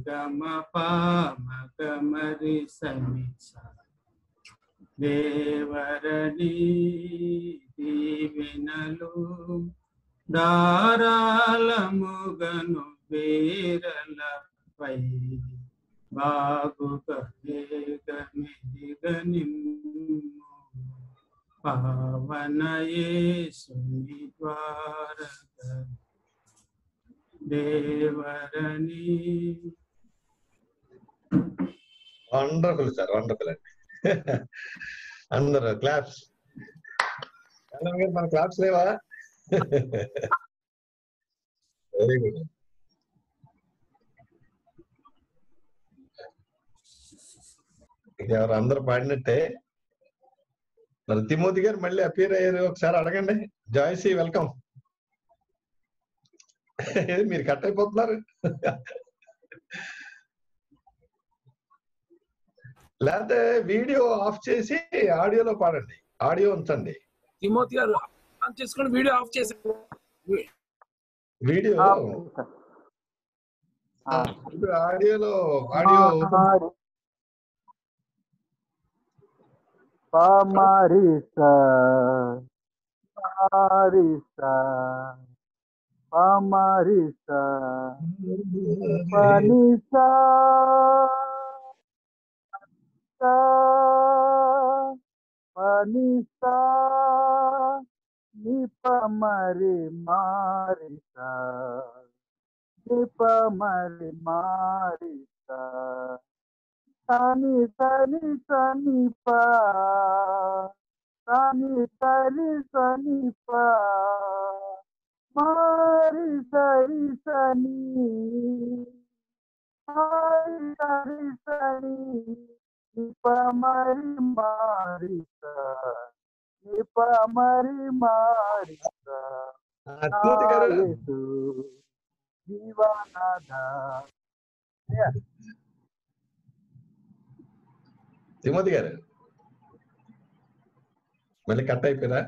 గమ పామగ మరి దేవరణి దీవెనలు దారాలముగను బేరలపై బాగుగా వేగమెదిగని పావనయేసుని ద్వారగ దేవరణి వండర్ఫుల్ సార్ వండర్ఫుల్ అండి అందరూ క్లాప్స్ గారు మన క్లాప్స్ లేవా వెరీ గుడ్ ఎవరు పాడినట్టే. మరి తిమోతి గారు మళ్ళీ అపీర్ అయ్యారు. ఒకసారి అడగండి. జాయ్సీ వెల్కమ్ మీరు కట్ అయిపోతున్నారు? లేకపోతే వీడియో ఆఫ్ చేసి ఆడియోలో పాడండి. ఆడియో ఉంచండి. తిమోతి గారు ఆన్ చేసుకుని వీడియో ఆఫ్ చేసి వీడియో? ఇప్పుడు ఆడియోలో ఆడియో పామరిసా పామరిసా పనిసా పనిసా నిపమరి మారిసా నిపమరి మారిసా సని సని సని పా సని సరి సని పా మారి సరి సని మారి సరి సని నిప మరి మారిసా నిప మరి మారిసా తిమోతి గారు. యేసు జీవనాథ తిమోతి గారు. మళ్ళీ కట్ అయిపోయినా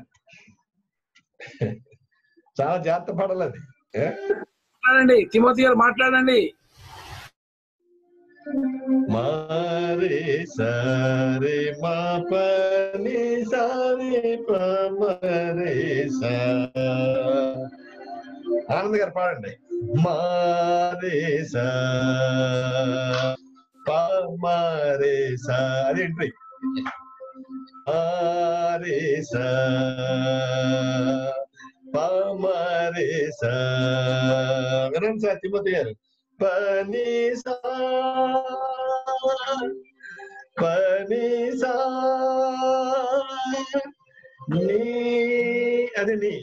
చాలా జాగ్రత్త పడాలి అది. తిమోతి గారు మాట్లాడండి. మారే సరే మా పని సారే పమరే సా ఆనంద్ గారు పాడండి. మారే సా పమరే సా అదేంటి మారే సా పమరే సా వినండి సార్ తిమ్మతి గారు. పనిసా పనిసా నీ అది నీ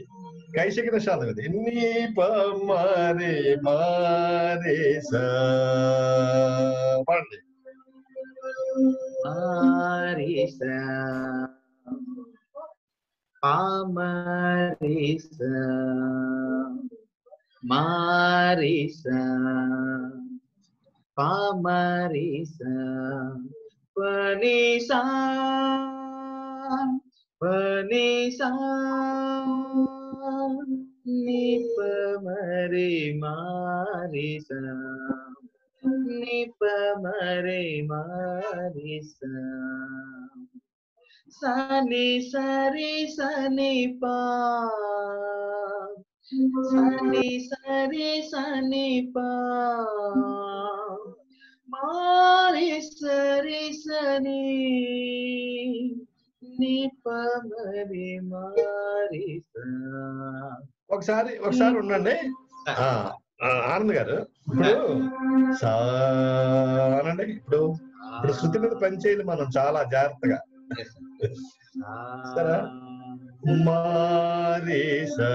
కైశిక శాతం అది నీ పమారే మారే సా పాడండి Marisa, Amarisa, Marisa, Pamarisa, Panisa, Panisa, నిప మరి మారి సా నిప మరి మారి సా సని సరి సని సరి సని పా. మారి సరి సని నిప మరి ఒకసారి ఒకసారి ఉండండి. ఆ, ఆ, ఆనంద్ గారు ఇప్పుడు సా అనండి ఇప్పుడు ఇప్పుడు శృతి మీద పనిచేయాలి మనం చాలా జాగ్రత్తగా. సరే. మారి సా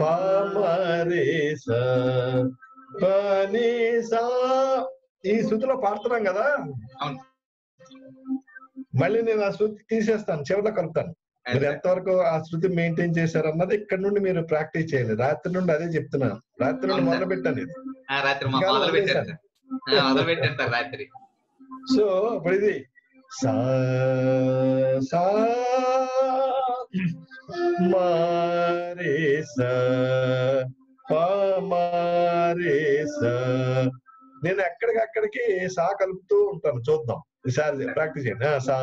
పా మరి సా పని సా ఈ శృతిలో పాడుతున్నాం కదా? మళ్ళీ నేను ఆ శృతి తీసేస్తాను చివరిలో కలుపుతాను. మీరు ఎంతవరకు ఆ శృతి మెయింటైన్ చేశారన్నది ఇక్కడ నుండి మీరు ప్రాక్టీస్ చేయాలి. రాత్రి నుండి అదే చెప్తున్నాను. రాత్రి నుండి మొదలు పెట్టాను ఇది. సో ఇప్పుడు ఇది సా re మారే pa పా మారే సా. నేను ఎక్కడికక్కడికి సా కలుపుతూ ఉంటాను. చూద్దాం. ఈసారి ప్రాక్టీస్ చేయండి. సా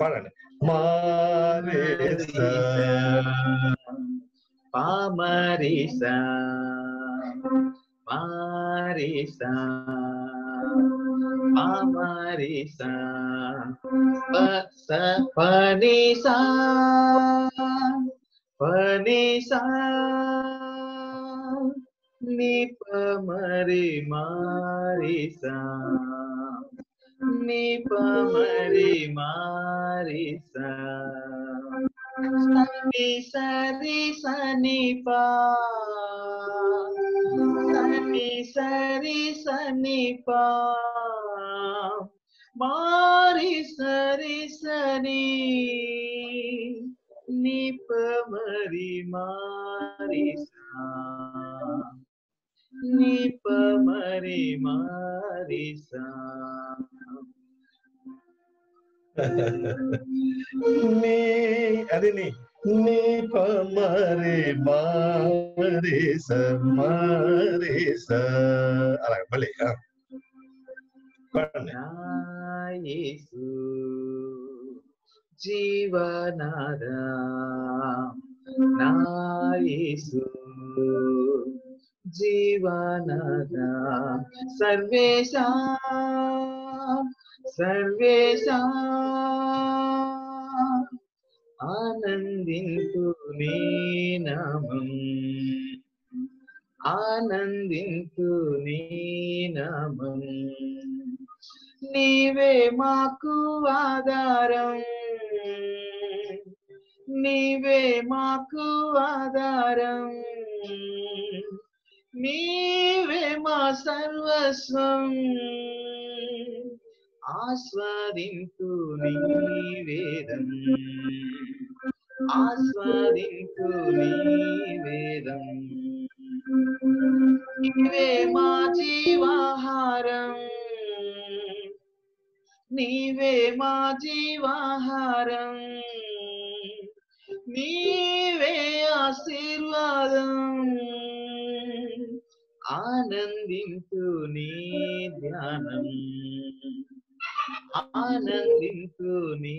పాడండి. మారే సా. పామరిసా మారిసా Parisa, Pamarisa, Panisa, Panisa, Nipamari Marisa, Nipamari Marisa, Sari Sari Sanipa. సని సరి సని పా మారి సరి సని నిప మరి మారి సా నిప మరి మారి సా నీ అది నీ నీ పమరి మారి స మారి స అలా మళ్ళీ ఆ. పాడండి. నా యేసు జీవనాద నా యేసు జీవనాద సర్వేశ సర్వేశ ఆనందింతు నీ నామం. ఆనందింతు నీ నామం. నీవే మాకు ఆధారం. నీవే మాకు ఆధారం. నీవే మా సర్వస్వం. ఆస్వాదింపు వేదం. ఆస్వాదింపు వేదం. ఇవే మా జీవాహారం. నీవే మా జీవాహారం. నీవే ఆశీర్వాదం. ఆనందింతు నీ ధ్యానం. ఆనందింతు నీ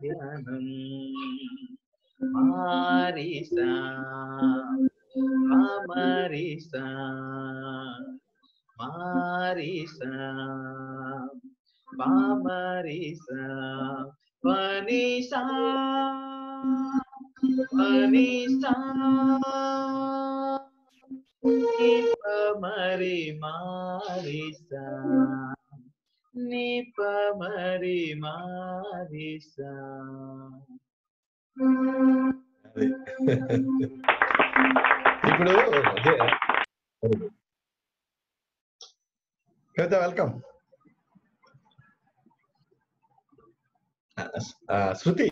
ధ్యానం మారిసా మారిసా మారిసా పామరిసా పనిసా పనిసా నిప మరి మారిసా నిప మరి మారిసా. అది. ఇప్పుడు కవిత వెల్కమ్. ఆ, శృతి.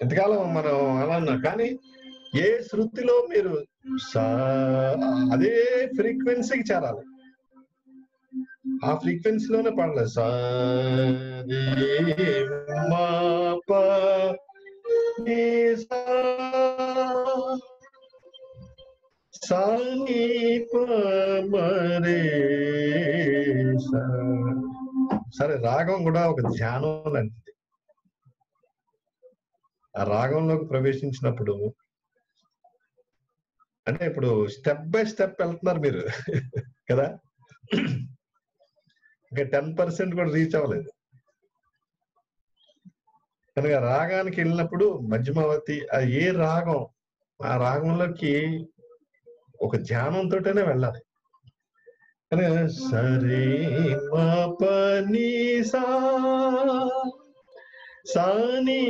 ఎంతకాలం మనం అలా ఉన్నాం? కానీ ఏ శృతిలో మీరు అదే ఫ్రీక్వెన్సీకి చేరాలి. ఆ ఫ్రీక్వెన్సీలోనే పాడలేదు సా మా సా రే సా. సరే రాగం కూడా ఒక ధ్యానం లాంటిది ఆ రాగంలోకి ప్రవేశించినప్పుడు అంటే ఇప్పుడు స్టెప్ బై స్టెప్ వెళ్తున్నారు మీరు కదా? ఇంకా టెన్ పర్సెంట్ కూడా రీచ్ అవ్వలేదు. కనుక రాగానికి వెళ్ళినప్పుడు మధ్యమావతి ఆ ఏ రాగం ఆ రాగంలోకి ఒక ధ్యానంతోటనే వెళ్ళాలి. కనుక సరే మా పని సా సాని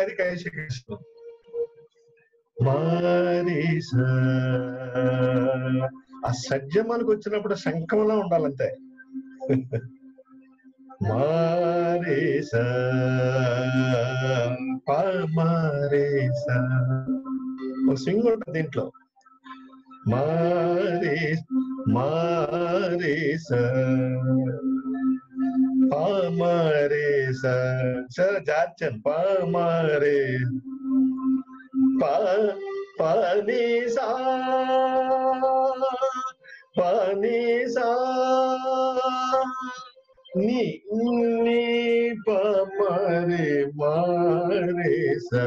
అది కైశ అది కైశకృష్ణ మారిస ఆ సజ్జమానికి వచ్చినప్పుడు శంఖంలో ఉండాలంతే. మారేస. మారేస ఒక సింగ్ ఉంటుంది దీంట్లో. మారే మారేస. పామారేస. సరే జార్చన్ పామారే పనిసా పనిసా నీ నీ పమరే మారే స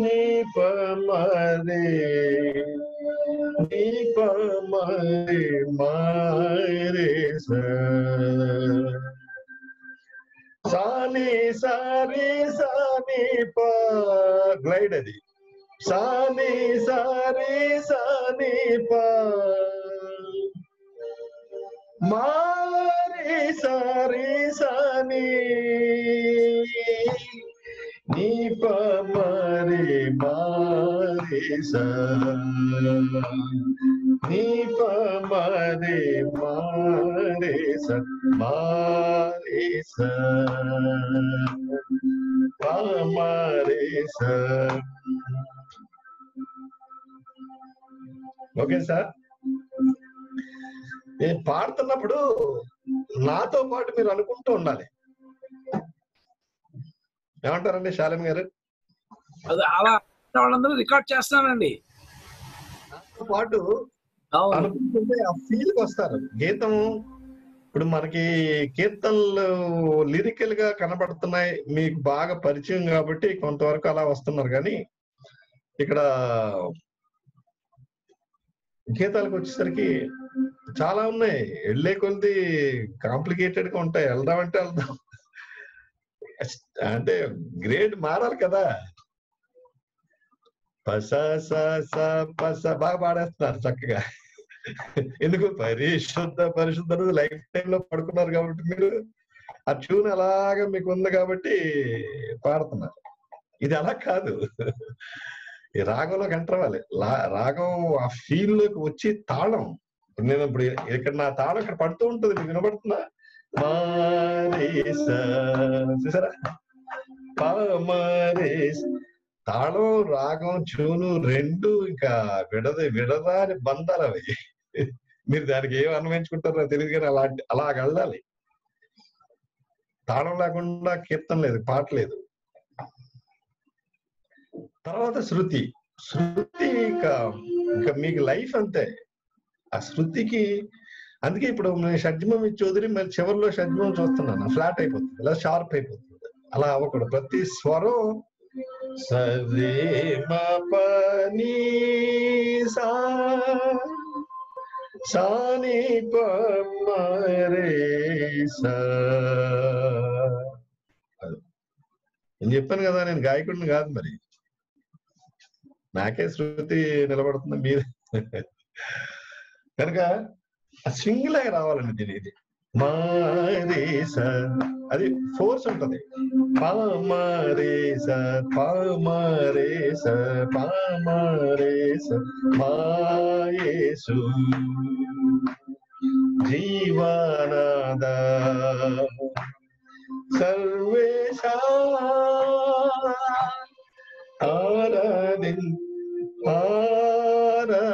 నీ పమరే నీ పమరే మారే స సాని సాని సాని పా. గ్లైడ్ అది. సాని సాని సాని పా. మారి సారి సాని. నీ ప మరి మారి స నీ ప మరి మారి స మారి స ప మరి స ఓకే సార్. నేను పాడుతున్నప్పుడు నాతో పాటు మీరు అనుకుంటూ ఉండాలి. ఏమంటారండి శాలిని గారు? అది అలా వాళ్ళందరూ రికార్డ్ చేస్తున్నానండి నాతో పాటు అనుకుంటుంటే ఆ ఫీల్ వస్తారు. గీతం ఇప్పుడు మనకి కీర్తనలు లిరికల్గా కనబడుతున్నాయి. మీకు బాగా పరిచయం కాబట్టి కొంతవరకు అలా వస్తున్నారు. కానీ ఇక్కడ గీతాలకు వచ్చేసరికి చాలా ఉన్నాయి. వెళ్ళే కొద్ది కాంప్లికేటెడ్గా ఉంటాయి. వెళ్దాం అంటే వెళ్దాం. అంటే గ్రేడ్ మారాలి కదా. పస స స పస బాగా పాడేస్తున్నారు చక్కగా. ఎందుకు? పరిశుద్ధ పరిశుద్ధ లైఫ్ టైం లో పడుకున్నారు కాబట్టి మీరు. ఆ ట్యూన్ అలాగా మీకు ఉంది కాబట్టి పాడుతున్నారు. ఇది అలా కాదు. ఈ రాగంలోకి ఎంటర్ అవ్వాలి. లా- రాగం ఆ ఫీల్లోకి వచ్చి తాళం. ఇప్పుడు నేను ఇప్పుడు ఇక్కడ నా తాళం ఇక్కడ పడుతూ ఉంటుంది. మీకు వినబడుతుందా? మారేస చూసారా? పామరేస్ తాళం రాగం చూను రెండు ఇంకా విడద విడదాని బంధాలు అవి. మీరు దానికి ఏం అన్వయించుకుంటారో తెలియదు కానీ అలాంటి అలా వెళ్ళాలి. తాళం లేకుండా కీర్తన లేదు పాట లేదు. తర్వాత శృతి. శృతి ఇంకా ఇంకా మీకు లైఫ్ అంతే. ఆ శృతికి అందుకే ఇప్పుడు షడ్జమం ఇచ్చి వదిలి మరి చివరిలో షడ్జమం చూస్తున్నాను. ఫ్లాట్ అయిపోతుంది. ఇలా షార్ప్ అయిపోతుంది. అలా అవ్వకూడదు. ప్రతి స్వరం సరే మా పని సా సాని. నేను చెప్పాను కదా నేను గాయకుడిని కాదు మరి. నాకే శృతి నిలబడుతుంది మీరు కనుక సింగిల్ అయి రావాలండి దీని ఇది మారేస అది ఫోర్స్ ఉంటది పామారేస పామారేస పామారేస మాయేసు జీవానాద సర్వేశా ఆరాధిం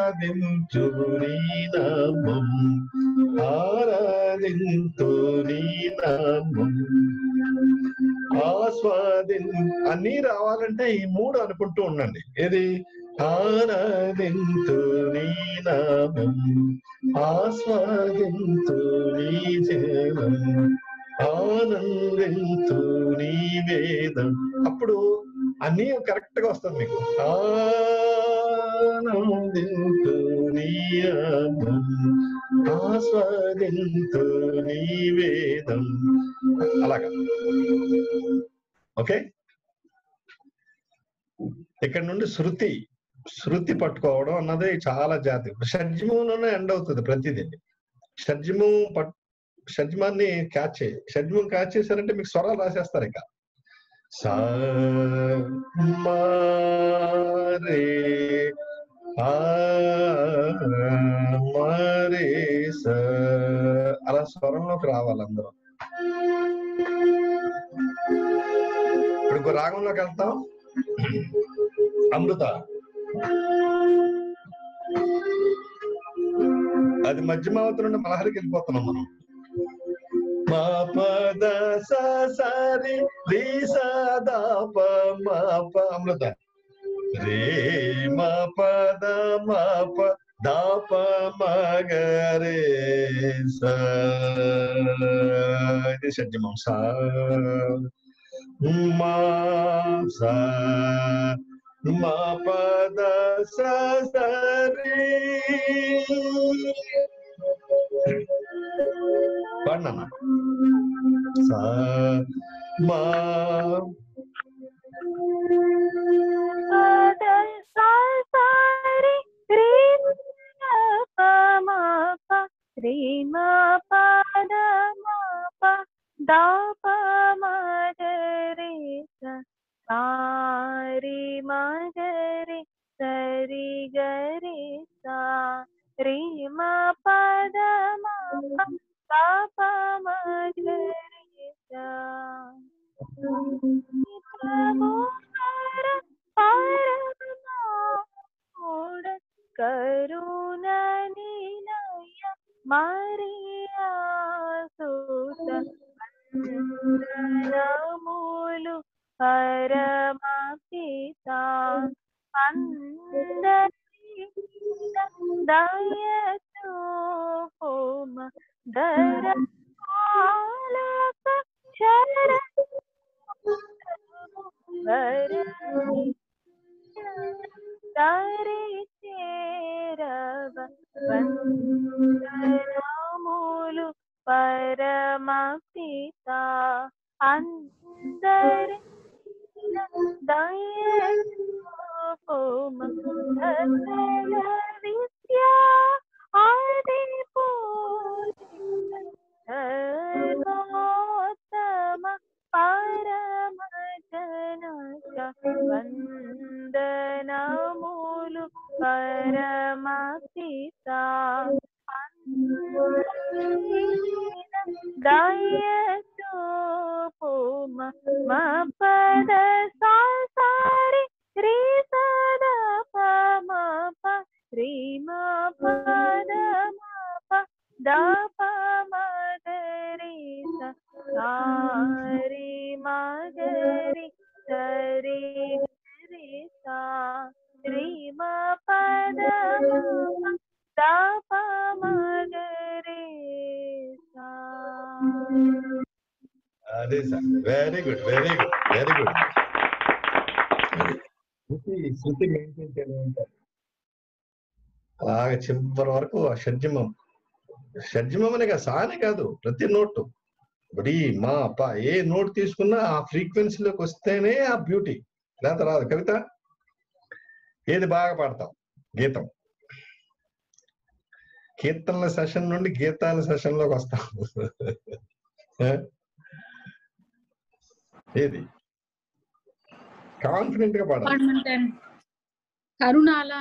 ఆరాధించు నీ నామం. ఆరాధించు నీ నామం. ఆస్వాదిన్ అన్ని రావాలంటే ఈ మూడు అనుకుంటూ ఉండండి. ఏది? ఆరాధింతు నీ నామం. ఆస్వాదింతు నీ జీవం. ఆనందింతు నీ వేదం. అప్పుడు అన్ని కరెక్ట్గా వస్తుంది మీకు. ఆ ఆనందింతు ఆస్వాదింతు వేదం అలాగా. ఓకే ఇక్కడ నుండి శృతి శృతి పట్టుకోవడం అన్నది చాలా జాతి. షడ్జమంలోనే ఎండ్ అవుతుంది ప్రతిదీ. షడ్జము పట్ షడ్జమాన్ని క్యాచ్ చేయి. షడ్జమం క్యాచ్ చేశారంటే మీకు స్వరాలు రాసేస్తారు ఇక. సా ఆ అలా స్వరంలోకి రావాలి అందరూ. ఇప్పుడు ఇంకో రాగంలోకి వెళ్తాం. అమృత. అది మధ్యమావతి నుండి మలహరికి వెళ్ళిపోతున్నాం మనం. మా పద సరి రీ సదా ప మా ప. అమృత. రే మా పద మా ప దా ప మగరే స ఇది షడ్జమం సా మా సా మా పద సరి పాడినా సా మా సారి షడ్జిమం. షడ్జిమం అనే కాదు సానే కాదు ప్రతి నోట్. బడి మా అప్ప ఏ నోట్ తీసుకున్నా ఆ ఫ్రీక్వెన్సీలోకి వస్తేనే ఆ బ్యూటీ. లేకపోతే రాదు. కవిత ఏది బాగా పాడతాం గీతం. కీర్తనల సెషన్ నుండి గీతాల సెషన్లోకి వస్తాం ఏది? కాన్ఫిడెంట్గా పాడాలి కరుణాల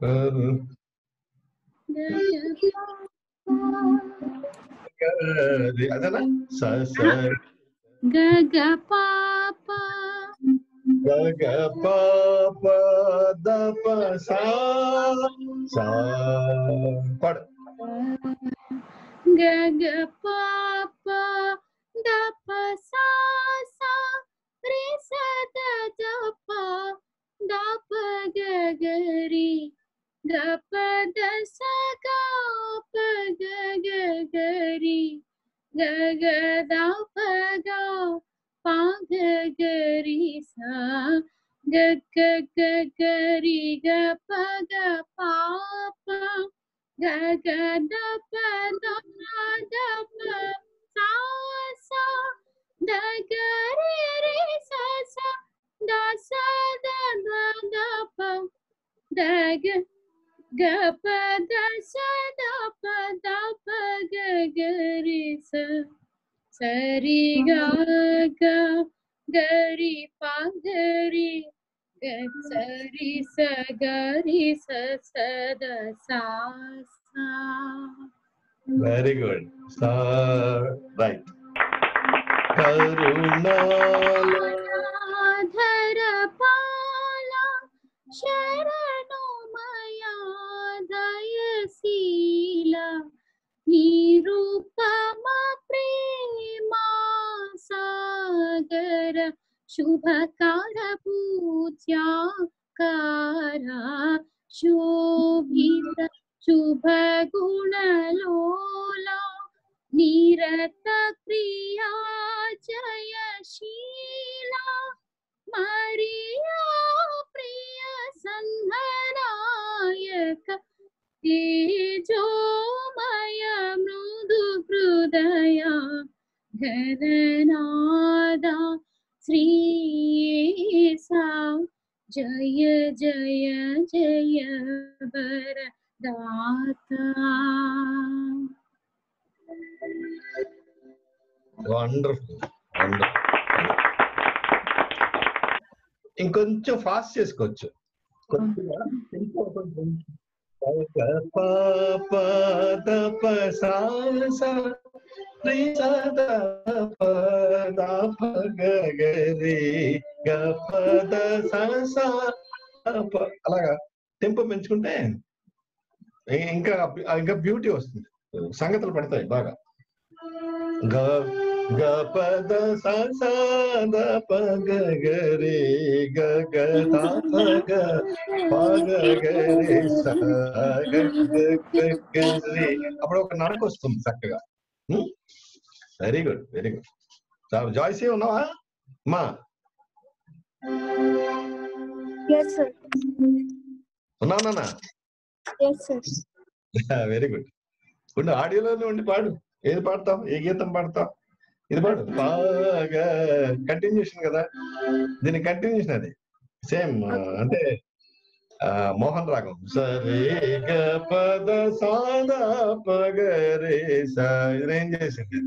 పాడు అది- అదేనా స స గగ పాప గగ పాప దప da ga pa da sa da pa da pa ga ga ri sa sa ri ga ga ga ri pa ga ri ga sa ri sa ga ri sa sa da sa sa very good. Sa right. शरण मया दयशीला निरुपम प्रेमा सागर शुभकार पूजाकारा शोभित शुभ गुण लोला निरत प्रिया जयशीला, मरिया ప్రియ సంహనాయక తేజోమయ మృదు హృదయ ఘననాద శ్రీసా జయ జయ జయ వరదాత వండర్ఫుల్ వండర్ఫుల్ ఇంకొంచెం ఫాస్ట్ చేసుకోవచ్చు గ గ గ ప ద అలాగా టెంపో పెంచుకుంటే ఇంకా ఇంకా బ్యూటీ వస్తుంది. సంగతులు పడతాయి బాగా. గ గ ప ద స స ద ప గ గ రి గ గ ద ప గ ప గ గ రి స గ గ గ గ రి. అప్పుడు ఒక నడక వస్తుంది చక్కగా. Very good very good Joycy ఉన్నావా? మా Yes, sir. ఉన్నావు నాన్న? Yes, sir. వెరీ గుడ్ ఉండు ఆడియోలోనే ఉండి పాడు. ఏది పాడతావు? ఏ గీతం పాడతావు? ఇది పాడు బాగా కంటిన్యూషన్ కదా దీని కంటిన్యూషన్ అది. సేమ్ అంటే ఆ, మోహన్ రాగం సరే గ పద సాద పగ రే సా ఇది ఏం చేసింది?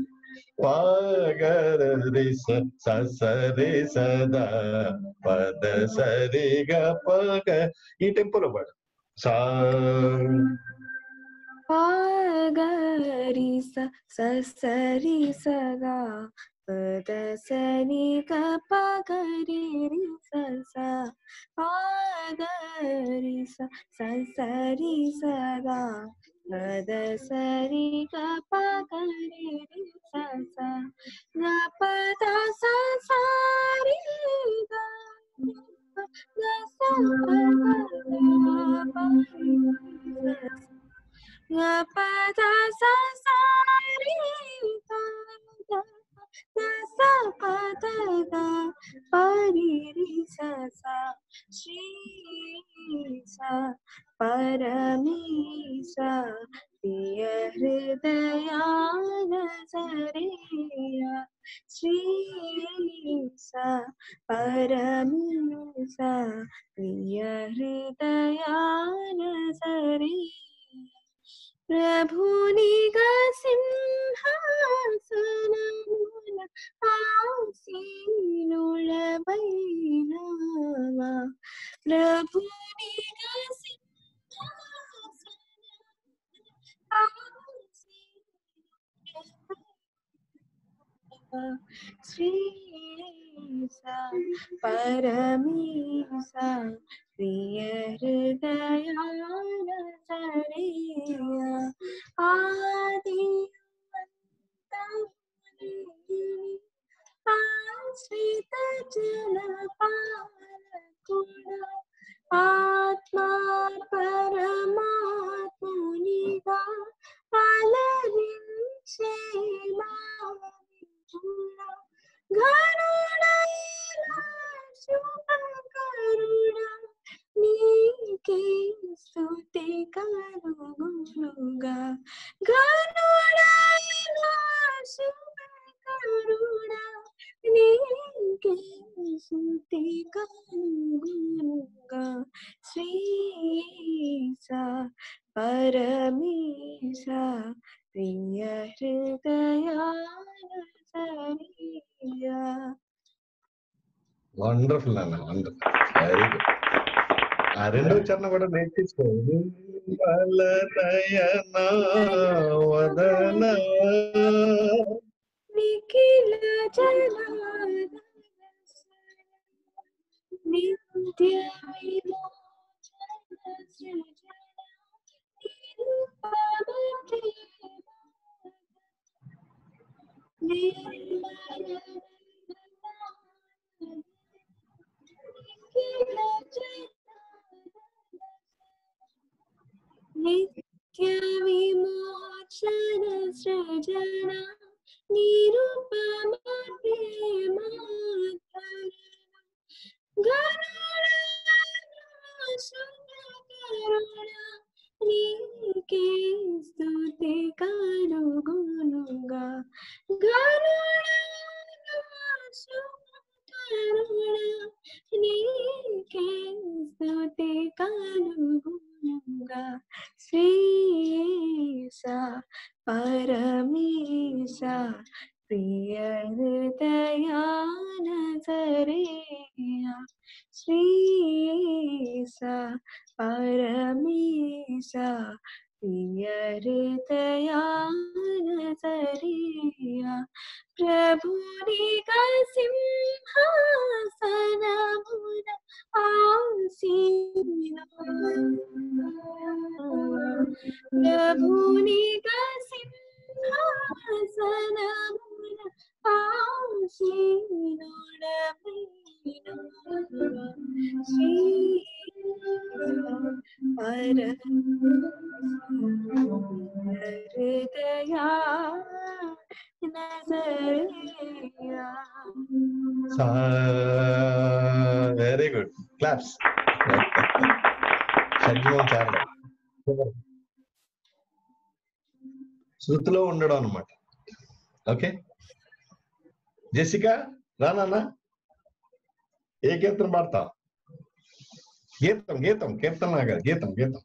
పాగర రి స స స రే సదా పద సరి గ పగ. ఈ టెంపోలో పాడు. సా పాగరి స స సరి సగా పద సని గ పగరి రి స స పాగరి స స సరి సగా పద సరి గ పగరి రి స స గ పద స సరి గ గ స పద గ పద స సరి గ గ స పద గ పరి రి స స శ్రీ స పరమేశ ప్రియ హృదయాన సరేయ శ్రీ స పరమేశ ప్రియ హృదయాన సరేయ ప్రభునిగా సింహాసనమున ఆసీనులవైనవా ప్రభునిగా శ్రీ పరమేశ కూడా జెసికా రానా ఏ కీర్తన పాడతావు? గీతం గీతం కీర్తన లాగా గీతం గీతం.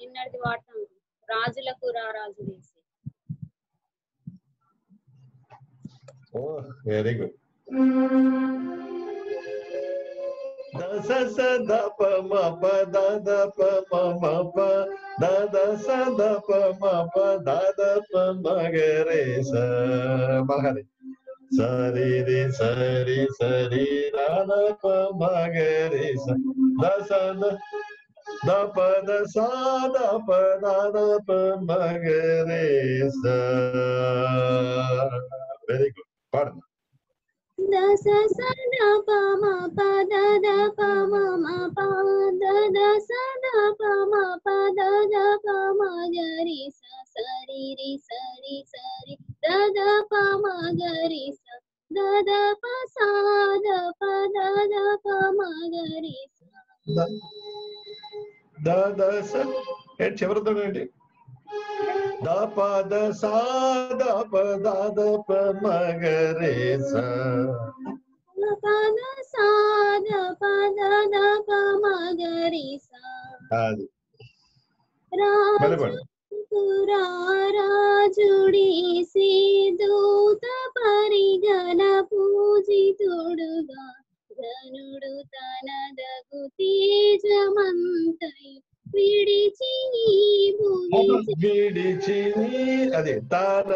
నిన్నటిది వాడతాం. రాజులకు రా రాజు వేసి ఓ very good. sa da pa ma pa da da pa ma pa da da sa da pa ma pa da da pa ma ga re sa balhari sari di sari sari da da pa ma ga re sa da sa da da pa da sa da pa da da pa ma ga re sa very good. Pardon. Good పాడండి దశ సద ప మ ప the the ప మ మ ప ద ద స ద ప మ ప ద ద ప మ గ రి స స రి రి స రి స రి ద ద ప మ గ రి స ద ద ప స ద ప ద ద ప మ గ రి స ద ద స ఏంటి చివరితో ఏంటి ద ప ద స ద ప ద ద ప మ గ రే స ప ద స ద ప ద ద ప మ గ రి స అది మళ్ళీ రాజు పాడు రాజుడేసి దూత పరిగణ పూజితుడుగా ధనుడు తనదగు తేజమంతయు విడిచి ఈ భూమి విడిచి అది తాన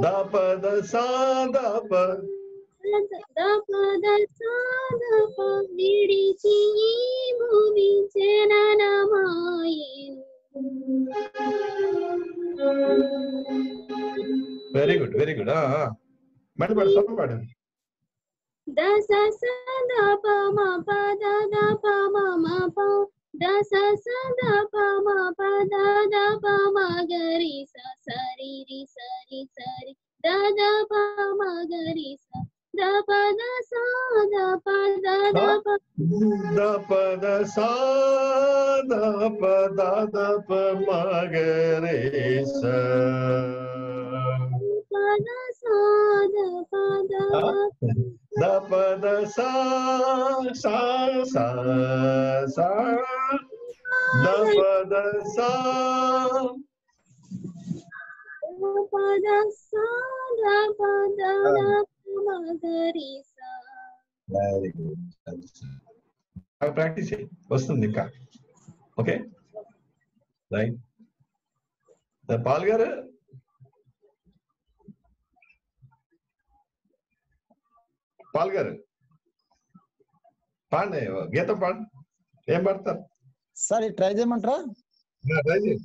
దాపద సాదాప దపద సాదప విడిచి da sa sa da pa ma pa da da pa ma ga ri sa sa ri ri sa ri sa ri da da pa ma ga ri sa da pa da sa da pa da da pa da pa da sa da pa da da pa ma ga ri sa da pa da sa da pa da దపద సా పద స the పద the పమ గరి స very good బాగా practice చేయి వస్తుంది ఇంకా ఓకే రైట్ పాల్ గారు పాల్ గారు. పాడండి గీతం పాడు. ఏం పాడతారు? సరే ట్రై చేయమంటారా? ట్రై చేయి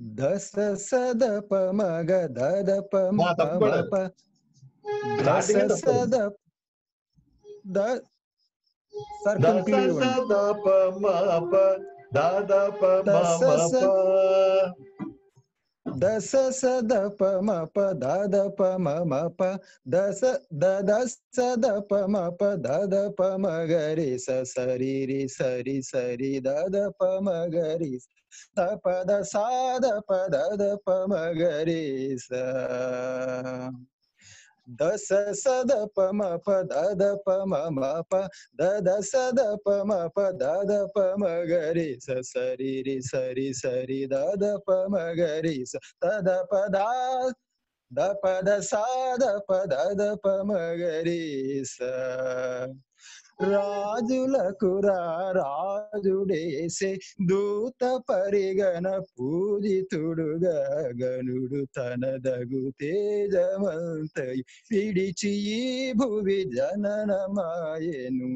దశ సద పమగ దద పమ ఆ, తప్పు పమ పడదు. ప. దశ Starting ఏ తప్పు. సద ద సార్ దస కంక్లూడ్ ఇవ్వండి. సద ప మ ప దాద ప. మ దస మ స ప దశ సద పమ ప దద పమ మ ప దశ దద సద పమ ప దద పమ గరి స సరి రి సరి సరి దద పమ గరి స ద పద సాద పద ద పమ గరి స దశ సద పమ ప da sa sa da pa ma pa da da pa ma ma pa da da sa da pa ma pa da da pa ma sa sa sa ri sa da da pa ma da da pa da da pa sa da pa da da pa ma రాజులకు రాజుడేసే దూత పరిగణ పూజితుడుగా గనుడు తనదగు తేజమంతై విడిచి భువి జననమాయను.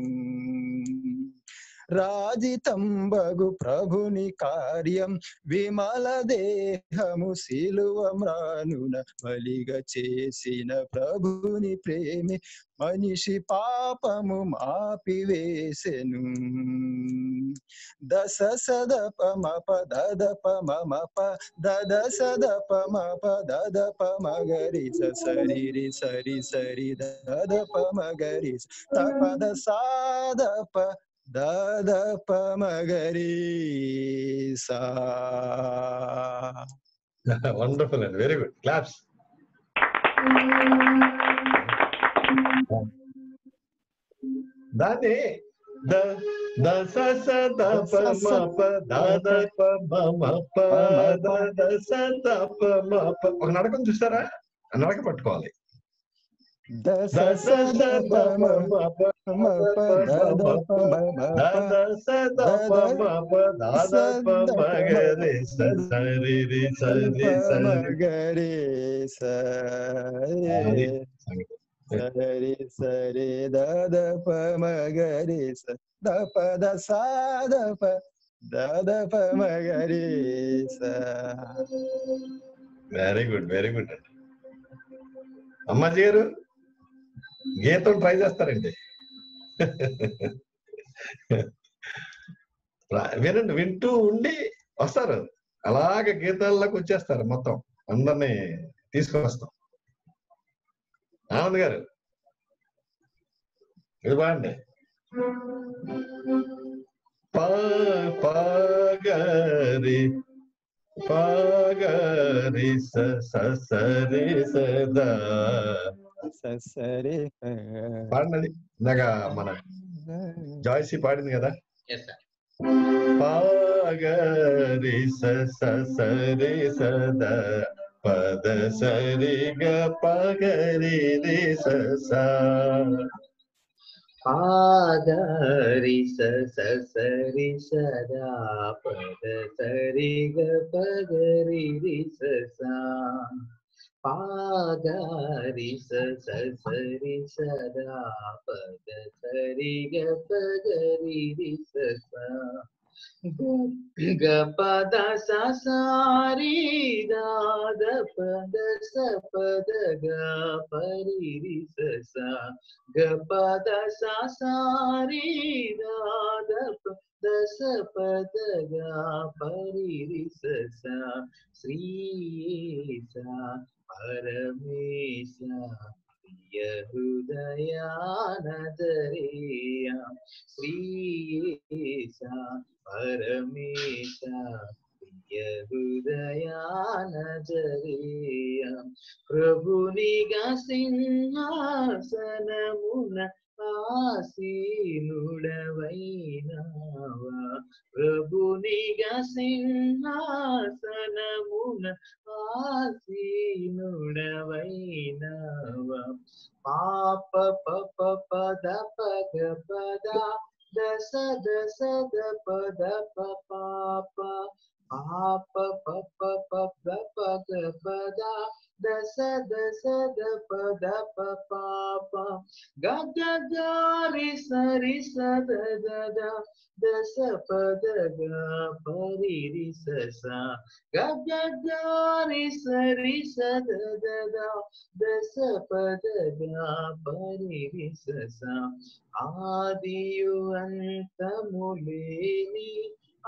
రాజితంబగు ప్రభుని కార్యం విమల దేహము శిలువ మ్రానున బలిగా చేసిన ప్రభుని ప్రేమి. మనిషి పాపము మాపివేసెను దశ సద పమ ప దద పమ ప దద సద పమ ప పమ గరి సరి సరి సరి దద పమ గరి స సాద ప దద పమ గరి సా వండర్ఫుల్ అండి వెరీ గుడ్ క్లాప్స్ దాన్ని ద ద స స ద ప మ ప ద ద ప మ మ ప ద ద స ద ప మ ప ఒక నడకం చూస్తారా? నడక పట్టుకోవాలి. ద స ద ప మ ప. మ సరి దద పమ మ ప మగరి స ద ప మ ప ద ద ప మ దద ప మగరి స వెరీ గుడ్ వెరీ గుడ్ అండి అమ్మాజీ గారు గీతం ట్రై చేస్తారండి. వినండి వింటూ ఉండి వస్తారు. అలాగే గీతాల్లోకి వచ్చేస్తారు మొత్తం. అందరినీ తీసుకొస్తాం. ఆనంద్ గారు ఇది బాగుంది పా పాగరి పాగరి స స సరి సదా సరి పాడినది ఇందాక మన జాయ్సీ పాడింది కదా ఎస్ సార్ పాగరి స స సరి సదా పద సరి గ పగరి రి స సా పాదరి స స సరి సదా పద సరి గ పగరి రి స సా పాదరి స స సరి సదా పద సరి గ పగరి రి స సా గ పద స సారి దాద పద స పద గ పరి రి స సా గ పద స సారి దాద పద స పద గ పరి రి స సా శ్రీ సా పరమేశ ప్రియ హృదయానదరేయ శ్రీయేశ పరమేశ ప్రియ హృదయానదరేయ ప్రభునిగా సింహాసనమున ఆసీనుడవైనావా ప్రభునిగా సింహాసనమున ఆసీనుడవైనావా పాప పప పద పగ పద దశ దశ ద పద పాప పాప పప పద పద దశ దశ ద పద పాప గగ గారి సరి సద దద దశ పద గ పరి రి స సా గగ గారి సరి సద దద దశ పద గ పరి రి స సా ఆదియు అంతములేని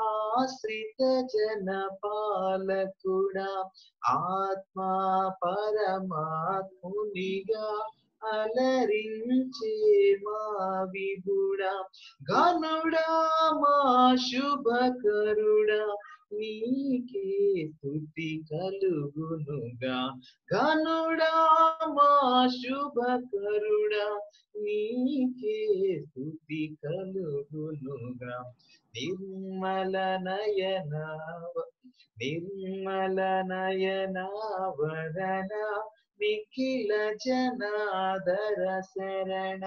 ఆశ్రిత జన పాలకుడా ఆత్మా పరమాత్మునిగా అలరించే మా విభుడా గనుడా మా శుభకరుడా నీకే స్థుతి కలుగునుగా. గనుడా మా శుభకరుడా నీకే స్థుతి కలుగునుగా. ನಿರ್ಮಲನಯನಾವ ನಿರ್ಮಲನಯನಾವರಣ ನಿಖಿಲ ಜನಾದರ ಶರಣ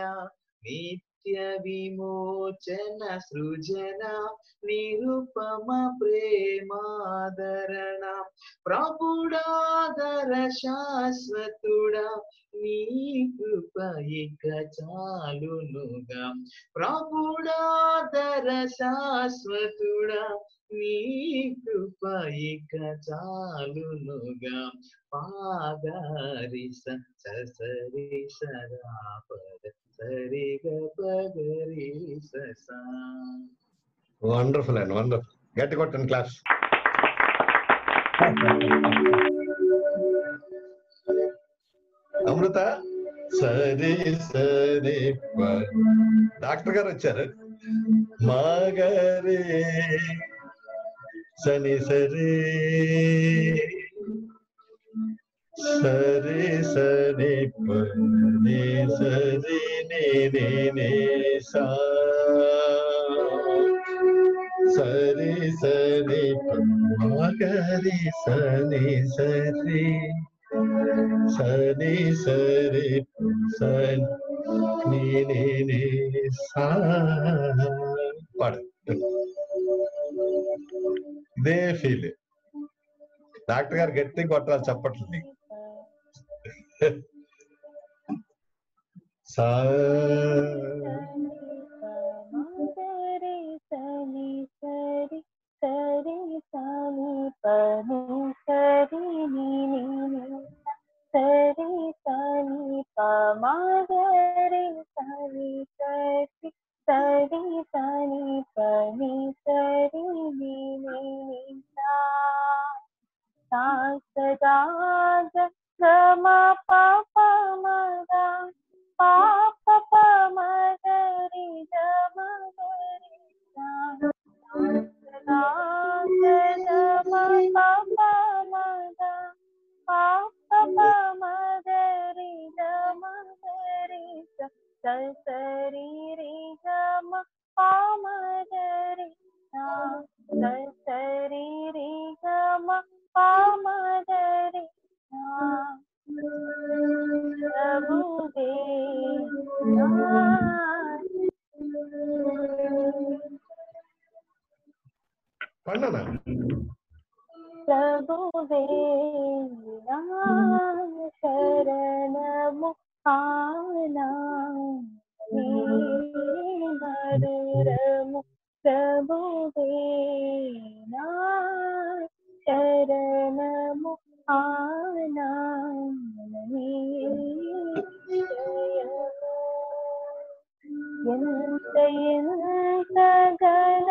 నిఖిల జనాదర శరణ నిత్య విమోచన సృజన నిరుపమ ప్రేమాదరణ ప్రభుడాదర శాశ్వతుడా నీ కృప ఇక చాలునుగా ప్రభుడాదర శాశ్వతుడా నీ కృప చాలునుగా పాదారి సరి సరాపద సరిగ పగరి వండర్ఫుల్ అండ్ వండర్ఫుల్ గట్టి కొట్టండి క్లాస్. అమృత? సరే సరే డాక్టర్ గారు వచ్చారు. మాగరే సని సరే సరే సరే పని సరే నే నే నే సా సరే సరే మగరి సని సరే సని సరే సని నీ నీ నీ సా పాడు ఇదే ఫీల్. డాక్టర్ గారు గట్టి కొట్టాలి చెప్పట్లేదు నీకు. సా సరి సని సరి సరి సని పని సరి ని ని ని సరి సని పమగరి సని సరి సరి సని పని సరి ని ని ని సా ಮ ಮದರಿ ಗ ಮದರಿ ಗ ಸರಿ ರಿ ಗ ಮ ಪಾ ಮದರಿ ಗ ಸರಿ ರಿ ಗ ಮ ಪಾ ಮದರಿ ಪ್ರಭುದೇ பண்ணனா பிரபுவே சரணமு மதுரமு பிரபுவே சரணமு எந்த சகல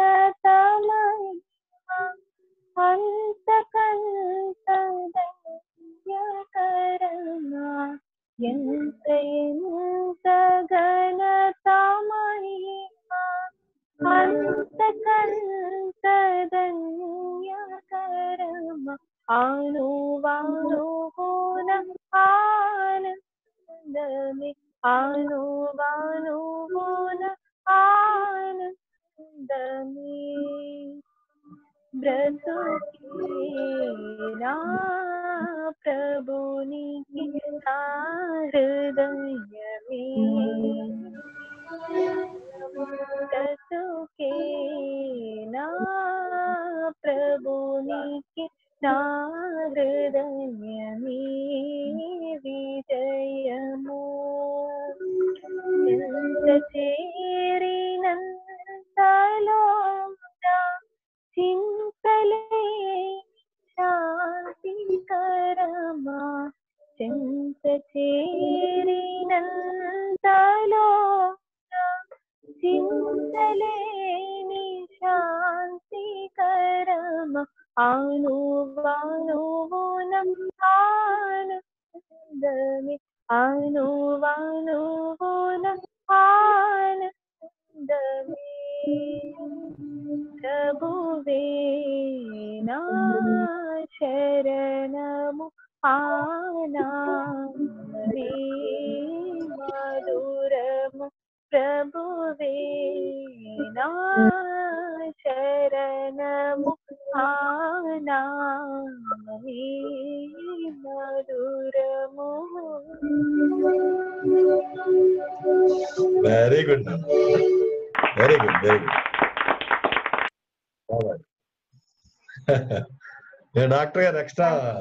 que está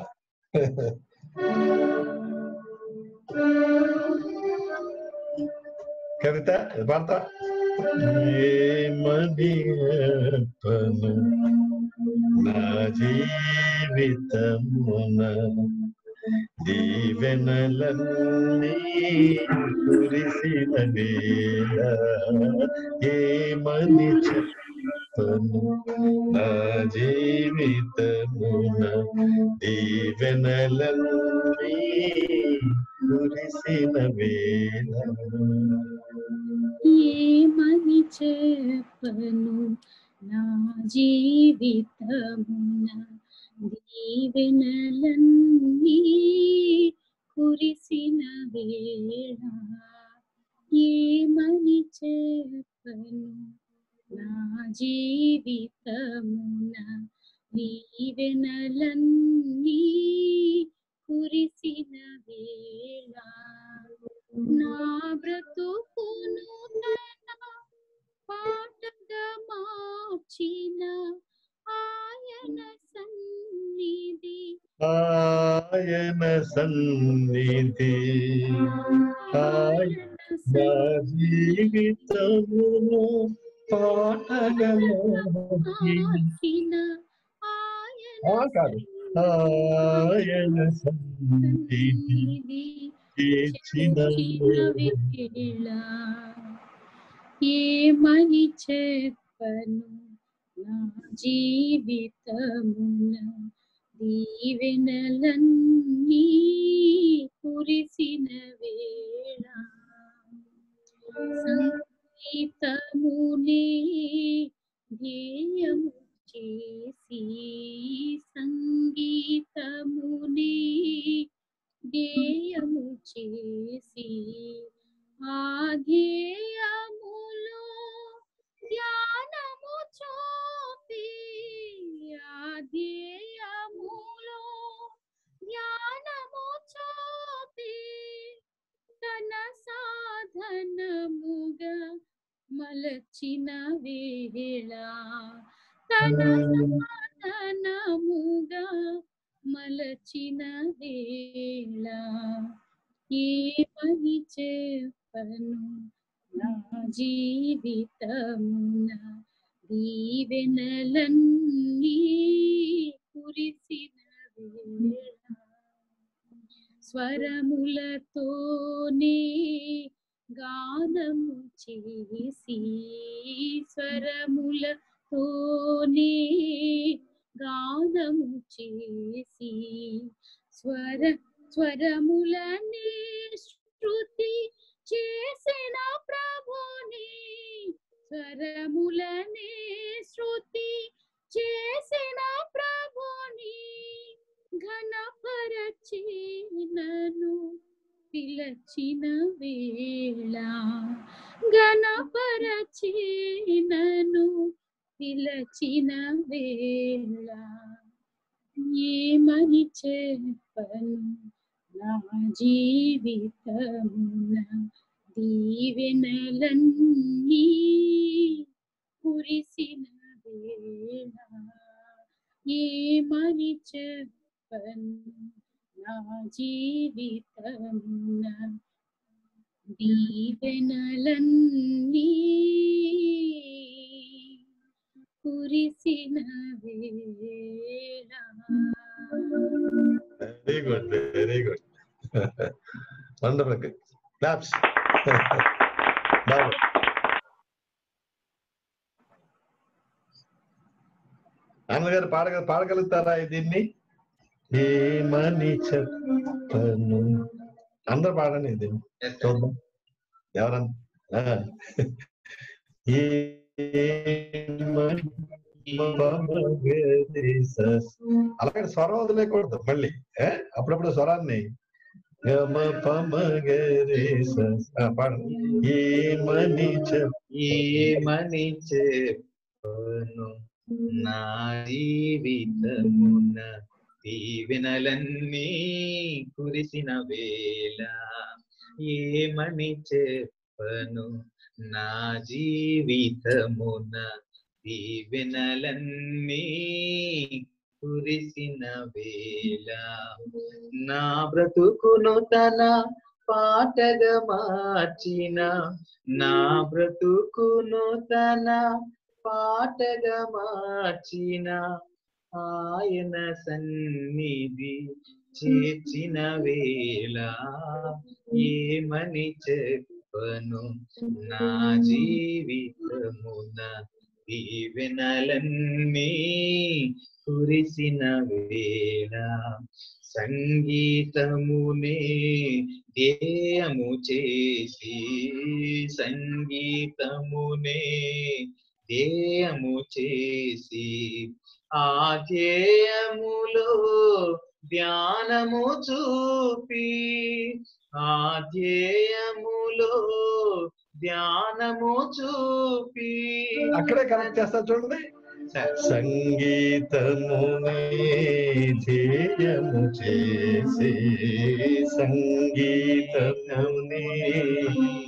గీతముని ధ్యేయము చేసి సంగీతముని ధ్యేయము చేసి ఆ ధ్యేయములో ధ్యానము చూపి ఆ ధ్యేయములో ధ్యానము చూపి తన సాధనముగా మలచిన వేళ తన సమాధానముగా మలచిన వేళ ఏమని చెప్పను నా జీవితమున? దీవెనలన్నీ కురిసిన వేళ స్వరములతోనే గానము చేసి స్వరములతోనే గానము చేసి స్వర స్వరములనే శృతి చేసిన ప్రభుని స్వరములనే శృతి చేసిన ప్రభుని ఘనపరచినను పిలచిన వేళ ఘనపరచినను పిలచిన వేళ ఏమని చెప్పను నా జీవితమున దీవెనలన్నీ కురిసిన వేళ ఏమని చెప్పను నా జీవితమున దీవెనలన్నీ కురిసిన వేళ very good very good wonderful claps బాగుంది అన్నగారు పాడగ పాడగలుగుతారా దీన్ని ఏమని చెప్పను అందరు పాడండి ఇది చూద్దాం ఎవరన్నా ఏమని అలాగే స్వరం వదిలేకూడదు మళ్ళీ ఏ? అప్పుడప్పుడు స్వరాన్ని గమ పమ గరి స ఆ, పాడండి ఏమని చెప్ ఏమని చెప్పను నా జీవితమున దీవెనలన్నీ కురిసిన వేళ ఏమని చెప్పను? నా జీవితమున దీవెనలన్నీ కురిసిన వేళ నా బ్రతుకును తన పాటగా మార్చిన నా బ్రతుకును తన పాటగా మార్చిన ఆయన సన్నిధి చేర్చిన వేళ ఏమని చెప్పను? నా జీవితమున దీవెనలన్నీ కురిసిన వేళ సంగీతమునే ధ్యేయము చేసి సంగీతమునే ధ్యేయము చేసి ఆ ధ్యేయములో ధ్యానము చూపి ఆ ధ్యేయములో ధ్యానము చూపి. అక్కడే కరెక్ట్ చేస్తా చూడండి. సంగీతమునే ధ్యేయము చేసి సంగీతమునే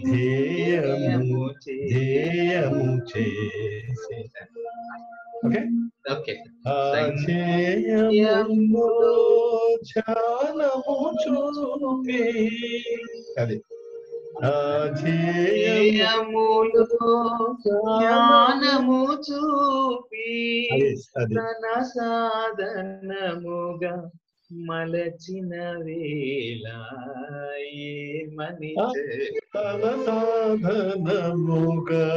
ధ్యేయము ధ్యేయము చేసి ఓకే ఓకే ఆ ధ్యేయములో ధ్యానము చూపి అది ఆ ధ్యేయములో జ్ఞానము చూపి అది అది తన సాధనముగా మలచిన వేళ ఏమని తన సాధనముగా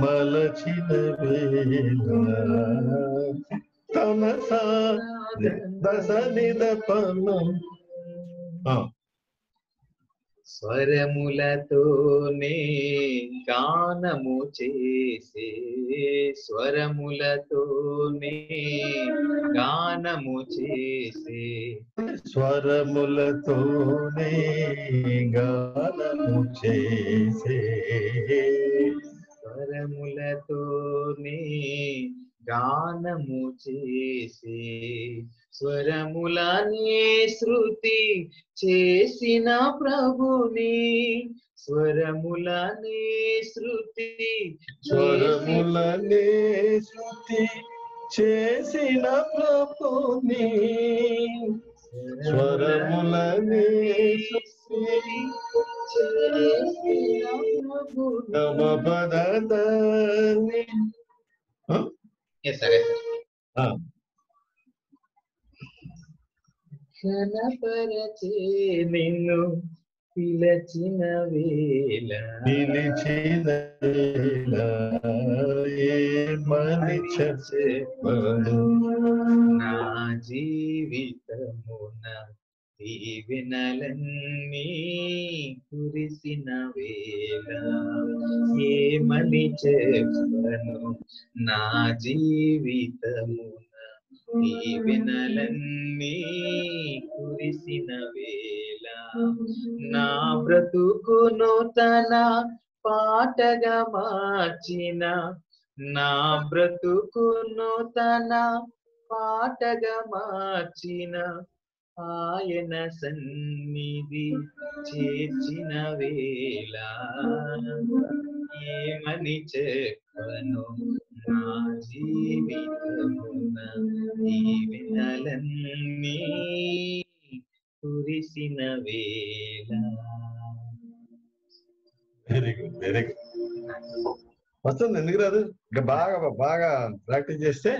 మలచిన వేళ తన సా దశ నిద పనం స్వరములతోనే గానము చేసే స్వరములతోనే గానము చేసే స్వరములతోనే గానము చేసే స్వరములతోనే గానము చేసే స్వరములనే శృతి చేసిన ప్రభుని స్వరములనే శృతి స్వరములనే శృతి చేసిన ప్రభుని స్వరములనే శృతి గమ పదని ఎస్ సార్ ఎస్ ఆ, ఘనపరచే నిన్ను పిలచిన వేళ పిలిచిన వేళ ఏమని చెప్పను నా జీవితమున దీవెనలన్నీ కురిసిన వేళ ఏమని చెప్పను? నా జీవితమున దీవెనలన్నీ కురిసిన వేళ నా బ్రతుకును తన పాటగా మార్చిన నా బ్రతుకును తన పాటగా మార్చిన ఆయన సన్నిధి చేర్చిన వేళ ఏమని చెప్పను? నా జీవితమున దీవెనలన్నీ కురిసిన వేళ. వెరీ గుడ్ వెరీ గుడ్ వస్తుంది ఎందుకు రాదు? ఇంకా బాగా బాగా ప్రాక్టీస్ చేస్తే?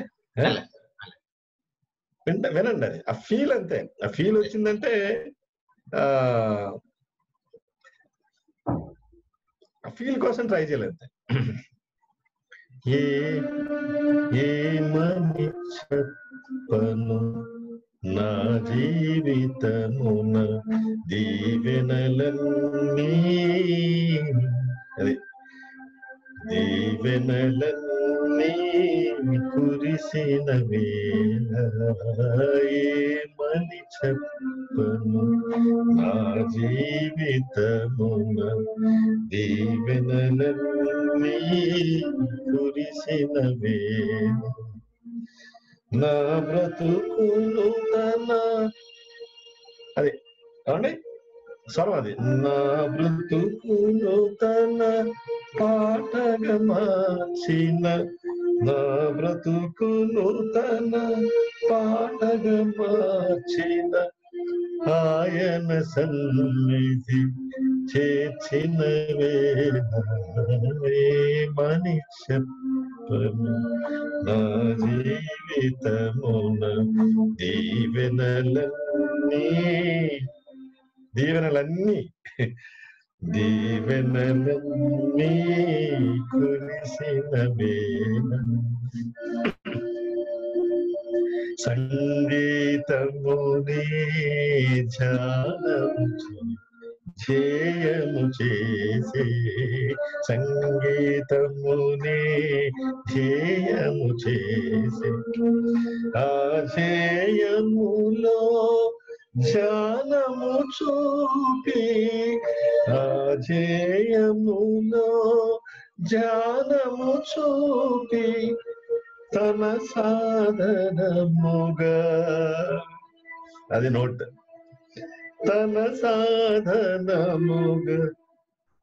వింట వినండి అది. ఆ ఫీల్ అంతే. ఆ ఫీల్ వచ్చిందంటే ఆ ఫీల్ కోసం ట్రై చేయలేదు. ఏ ఏ ఏమని చెప్పను నా జీవితమున దీవెనలన్నీ. అది. దీవెనలన్నీ కురిసిన వేళ ఏమని చెప్పను నా జీవితమున దీవెనలన్నీ కురిసిన వేళ నా బ్రతుకును తన అది ఏమండి స్వరం అది నా బ్రతుకును తన పాటగా మార్చిన నా బ్రతుకును తన పాటగా మార్చిన ఆయన సన్నిధి చేర్చిన వేమని చెప్పను నా జీవితమున దీవెనలన్నీ దీవెనలన్నీ దీవెనలన్నీ కురిసిన సంగీతముని ధ్యానము ధ్యేయము చేసే. సంగీతముని ధ్యేయము చేసే. ఆ ధ్యేయములో ధ్యానము చూపి ఆ ధ్యేయములో ధ్యానము చూపి తన సాధనముగా అది నోట్ తన సాధనముగా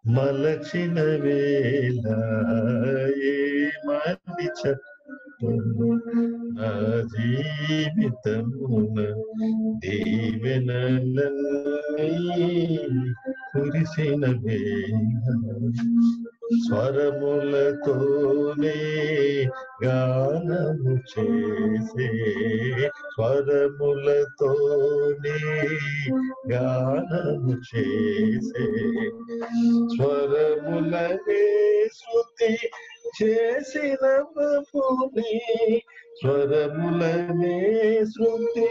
మలచిన వేళ ఏమని చెప్పను నా జీవితమున దీవెనలన్నీ కురిసిన స్వరములతోనే గానము చేసే స్వరములతోనే గానము చేసే స్వరములనే శృతి చేసిన ప్రభుని స్వరములనే శృతి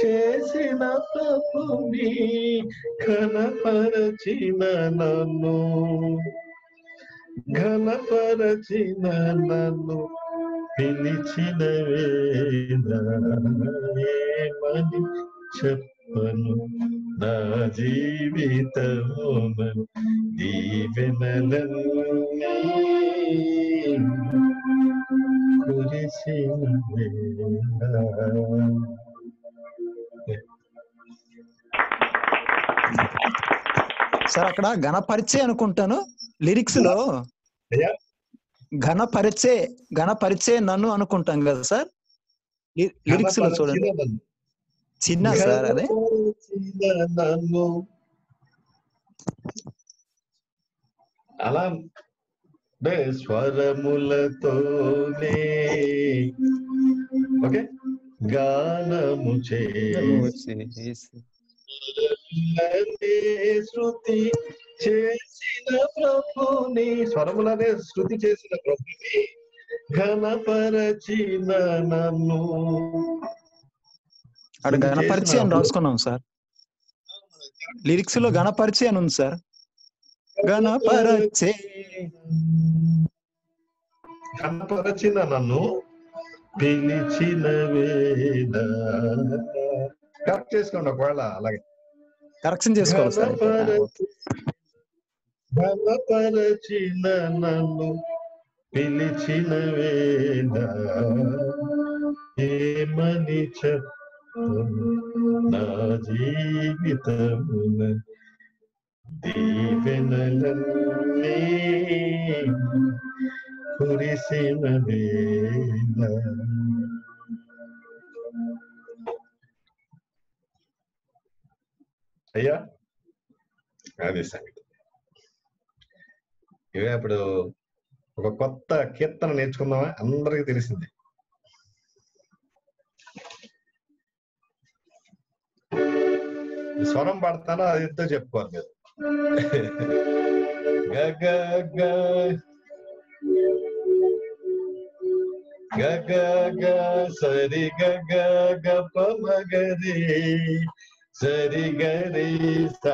చేసిన తప్పుని ఘనపరచిన నన్ను ఘనపరచిన నన్ను పిలిచిన వేమని చెప్పను. నా జీవితమున దీవెనలన్నీ సార్ అక్కడ గణపరిచే అనుకుంటాను. లిరిక్స్లో ఘనపరిచే ఘనపరిచే నన్ను అనుకుంటాం కదా సార్. లిరిక్స్లో చూడండి. చిన్న సార్ అదే. నన్ను అలా అంటే స్వరములతోనే. ఓకే? గానము శృతి చేసిన ప్రభుని. స్వరములనే శృతి చేసిన ప్రభుని ఘనపరచిన నన్ను. అక్కడ గణపరిచే అని రాసుకున్నాం సార్. లిరిక్స్లో గణపరిచే అని ఉంది సార్. గణపరచే కనపరచిన నన్ను పిలిచిన వేద. కరెక్ట్ చేసుకోండి ఒకవేళ అలాగే. కరెక్షన్ చేసుకోవాలి సార్. ఘనపరచిన నన్ను పిలిచిన వేద. ఏమని చెప్పను నా జీవితమున దీవెనలన్నీ కురిసిన వేళ. అయ్యా అది సంగతి. ఇవే ఇప్పుడు ఒక కొత్త కీర్తన నేర్చుకుందామా? అందరికీ తెలిసింది. స్వరం పాడతానో? అది ఎంతో చెప్పుకోవాలి మీరు. గ గ గ. గ గ గ. సరి గ గ గ ప మ గ రి. సరి గ రి స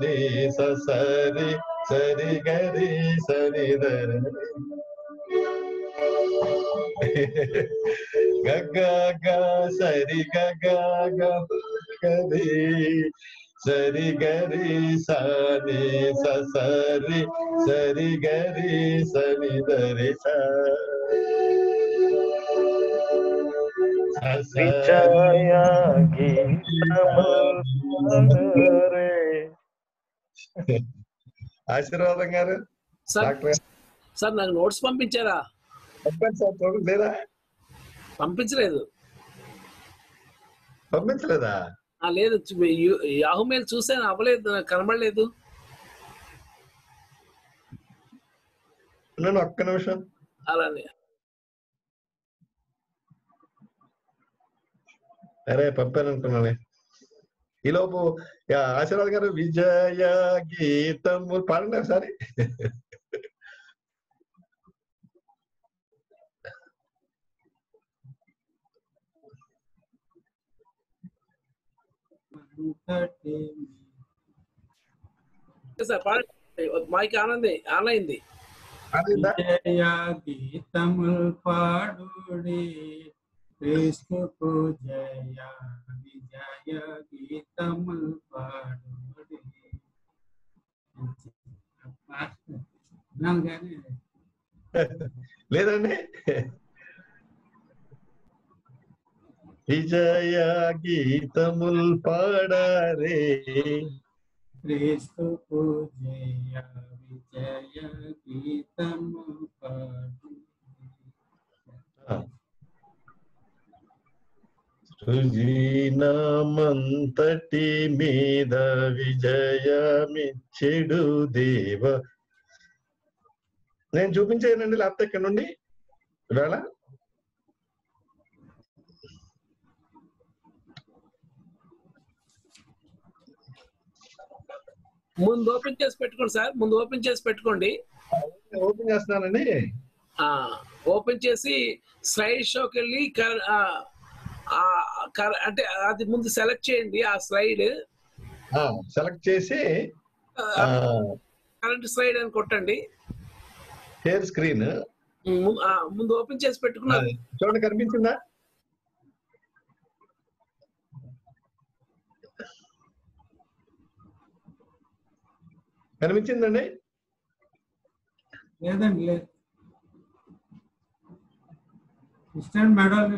ని స సరి సరి గ రి సరి ద ర గ గ గ. సరి గ గ గ గ రి సరి గరి సని స సరి సరి గరి సని దరి స విజయ గీతమురే ఆశీర్వాదం గారు సార్ డాక్టర్ సార్ నాకు నోట్స్ పంపించారా? పంపండి సార్ చూడండి లేదా పంపించలేదు. పంపించలేదా? ఆ, లేదు యాహూ మెయిల్ చూసాను అవ్వలేదు నాకు కనబడలేదు. నేను ఒక్క నిమిషం. అలానే. అరే పంపాను అనుకున్నానే ఈలోపు ఆశీర్వాద్ గారు విజయ గీతము పాడండి ఒకసారి. సార్ పాడండి మైక్ ఆనంది ఆన్ అయింది విజయ గీతముల్ పాడుడి. క్రీస్తుకు జయ విజయ గీతముల్ పాడుడి విన్నాను కానీ లేదండి. విజయ గీతముల్ పాడారే. క్రీస్తుకు జయ విజయ గీతము సృజీనామంతటి మీద విజయమిచ్చెడు దేవ. నేను చూపించేనండి లేకపోతే ఇక్కడ నుండి? ఇవాళ? ముందు ఓపెన్ చేసి పెట్టుకోండి సార్ ముందు ఓపెన్ చేసి పెట్టుకోండి. ఓపెన్ చేస్తున్నానండి. ఆ ఓపెన్ చేసి స్లైడ్ షోకి వెళ్ళి అంటే అది ముందు సెలెక్ట్ చేయండి ఆ స్లైడ్. సెలెక్ట్ చేసి కరెంట్ స్లైడ్ అని కొట్టండి. Share screen. ముందు ఓపెన్ చేసి పెట్టుకున్నారు చూడండి కనిపించిందా? కనిపించిందండి? లేదండి లేదు. మెడల్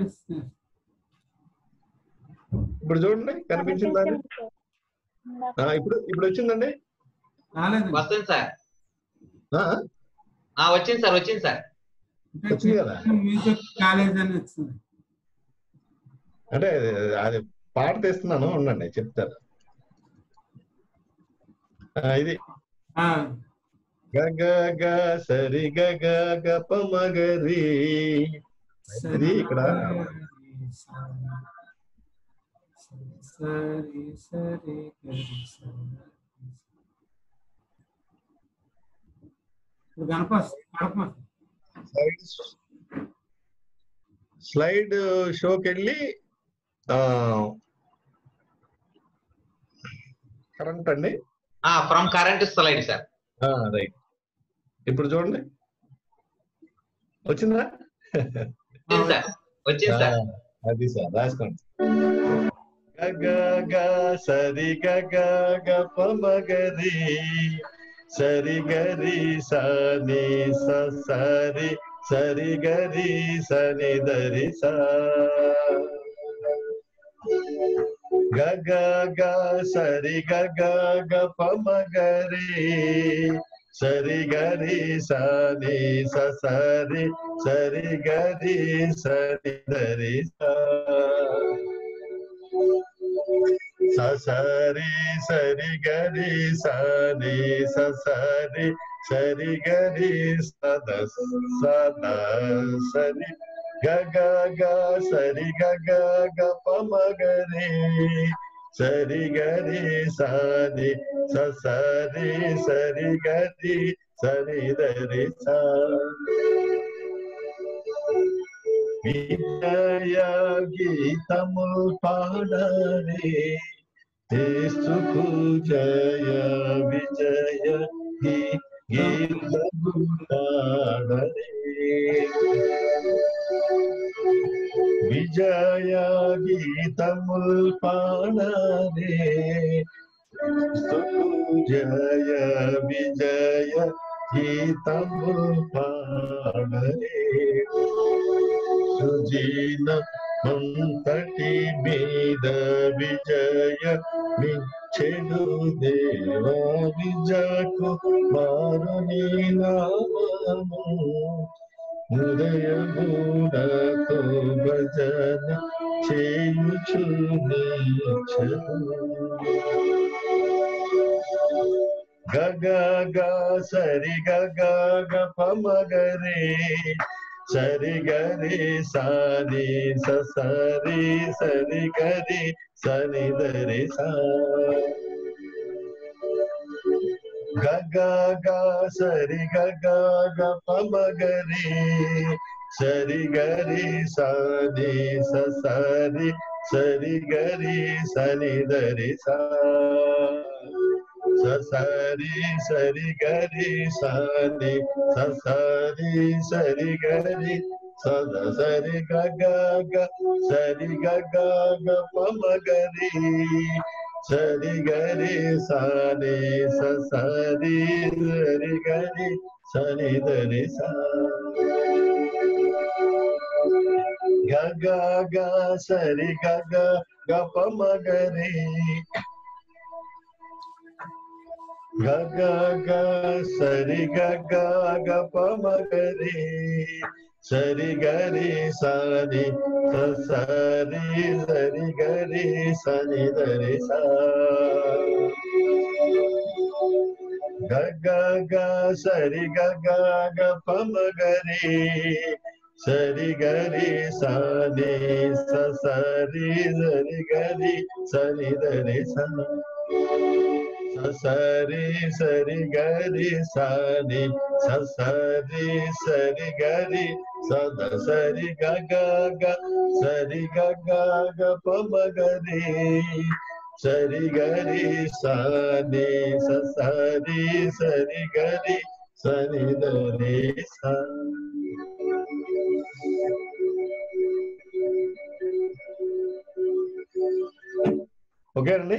ఇప్పుడు చూడండి కనిపించిందా. ఇప్పుడు ఇప్పుడు వచ్చిందండి? వస్తుంది సార్. ఆ? ఆ, వచ్చింది సార్ వచ్చింది సార్. అంటే అది పాట తీస్తున్నాను ఉండండి చెప్తాను. ఆ, ఇది గ గ సరి గ గ గ ప మ గ రి. ఇది ఇక్కడ. సరి ఇప్పుడు గణపస్ స్లైడ్ స్లైడ్ షోకి వెళ్ళి కరెంట్ అండి. From current slide sir right ఇప్పుడు చూడండి. వచ్చిందా? వచ్చింది సార్ వచ్చింది సార్ ఆ, అది సార్ రాసుకోండి. గ గ గ సరి గ గ గ ప మ గ రి. సరి గ రి స ని స సరి సరి గ రి స. ని ద రి స గ గ గ సరి గ గ గ ప మ గ రి సరి గ రి స ని స సరి సరి గ రి స ని ద రి స స సరి సరి గ రి స ని స సరి సరి గ రి స ద స ద సరి గ గ గ సరి గ గ గ ప మ గ రి సరి గ రి స ని స సరి సరి గ రి సరి ద రి స విజయ గీతములు పాడరే యేసుకు జయ విజయ గీ గీతము పాడరే విజయ గీతములు పాడరే యేసుకు జయ విజయ గీతములు పాడరే సుజీన అంతటి మీద విజయ మిచ్చెడు దేవ విజకు మారుని నామము హృదయముడతో భజన చేయుచు గగ గ సరి గగ గ పమగరే సరి గరి సాని స సరి సరి గరి సని దరి సా గగ గ సరి గగ గ పమగరి సరి గరి సాని స సరి సరి గరి సని దరి సా స సరి సరి గరి సని స సరి సరి గరి సద సరి గ గ గ సరి గ గ గ పమ గరి సరి గరి సని స సరి సరి గరి సని దని స గ గ గ సరి గ గ గ పమ గరి గ గ గ సరి గ గ గ పమ గరి సరి గరి సని స సరి సరి గరి సని దరి స గ గ గ సరి గ గ గ పమ గరి సరి గరి సని స సరి సరి గరి సని దరి స స సరి సరి గరి సని స సరి సరి గరి సద సరి గ గ గ సరి గ గ గ పమ గరి సరి గరి సని స సరి సరి గరి సని దరి స ఓకే అండి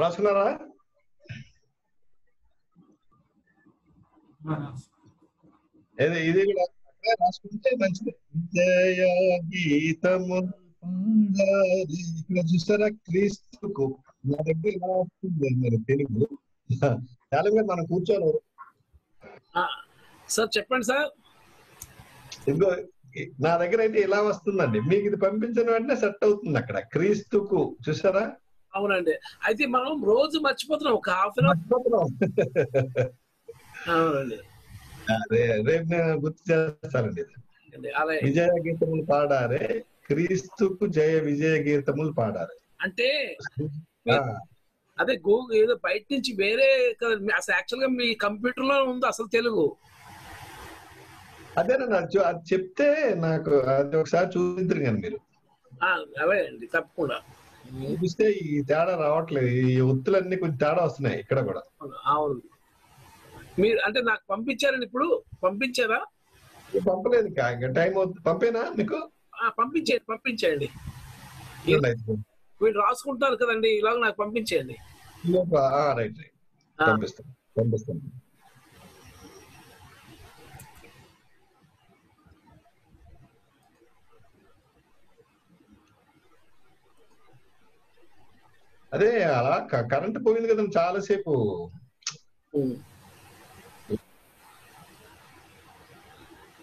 రాసుకున్నారా? ఇది కూడా రాసుకుంటే మంచిది. జయ గీతము. పాడాలి. ఇక్కడ చూసారా క్రీస్తుకు నా దగ్గర మరి తెలుగు. తెలుగు మీద మనం కూర్చోను సార్ చెప్పండి సార్. ఇదిగో ఈ- నా దగ్గర అయితే ఇలా వస్తుందండి. మీకు ఇది పంపించిన వెంటనే సెట్ అవుతుంది అక్కడ. క్రీస్తుకు. చూసారా అవునండి. అయితే మనం రోజు మర్చిపోతున్నాం. ఒక హాఫ్ అన్ అవర్ అవునండి. అదే రేపు నేను గుర్తు చేస్తానండి. విజయ గీతములు పాడారే క్రీస్తుకు జయ విజయ గీతములు పాడారే. అంటే అదే గూగుల్ ఏదో బయట నుంచి వేరే అసలు యాక్చువల్గా మీ కంప్యూటర్లో ఉంది అసలు తెలుగు. అదేనా నాకు చూ- అది చెప్తే నాకు అది ఒకసారి చూపిద్దరు కానీ మీరు. అవే అండి తప్పకుండా. చూపిస్తే ఈ తేడా రావట్లేదు. ఈ ఒత్తులన్నీ కొంచెం తేడా వస్తున్నాయి ఇక్కడ కూడా. అవును, మీరు అంటే నాకు పంపించారండి ఇప్పుడు పంపించారా? పంపలేదు ఇంకా. టైం అవుతుంది పంపేనా మీకు? పంపించేయండి పంపించేయండి. వీళ్ళు రాసుకుంటారు కదండి ఇలాగ నాకు పంపించేయండి. Right right. పంపిస్తాను పంపిస్తాను. అదే అలా కరెంట్ పోయింది కదా చాలాసేపు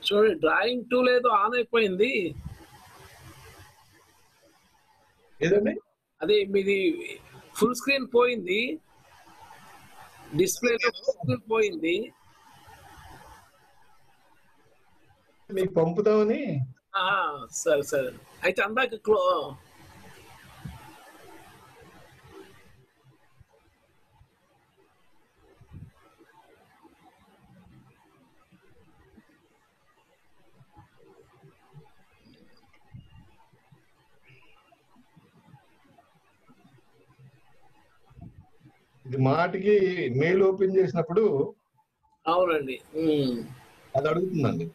చూడండి డ్రాయింగ్ టూల్ ఏదో ఆన్ అయిపోయింది. ఏదండి? అదే మీది ఫుల్ స్క్రీన్ పోయింది. డిస్ప్లే స్క్రీన్ పోయింది. మీకు పంపుతామని ఆ, సరే సరే. అయితే అందాక ఇది మాటికి మెయిల్ ఓపెన్ చేసినప్పుడు అవునండి. అది అడుగుతుందండి.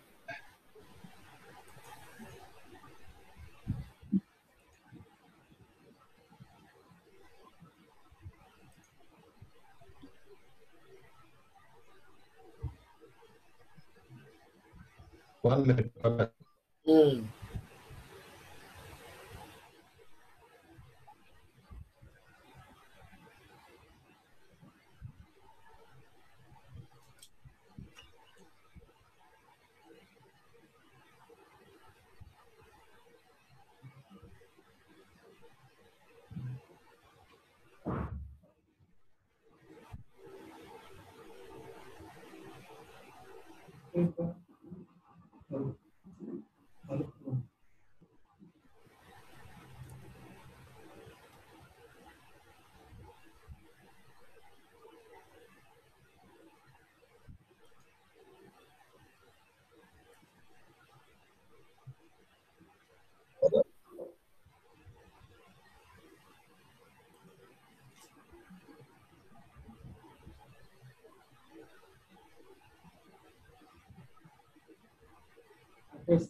One minute um.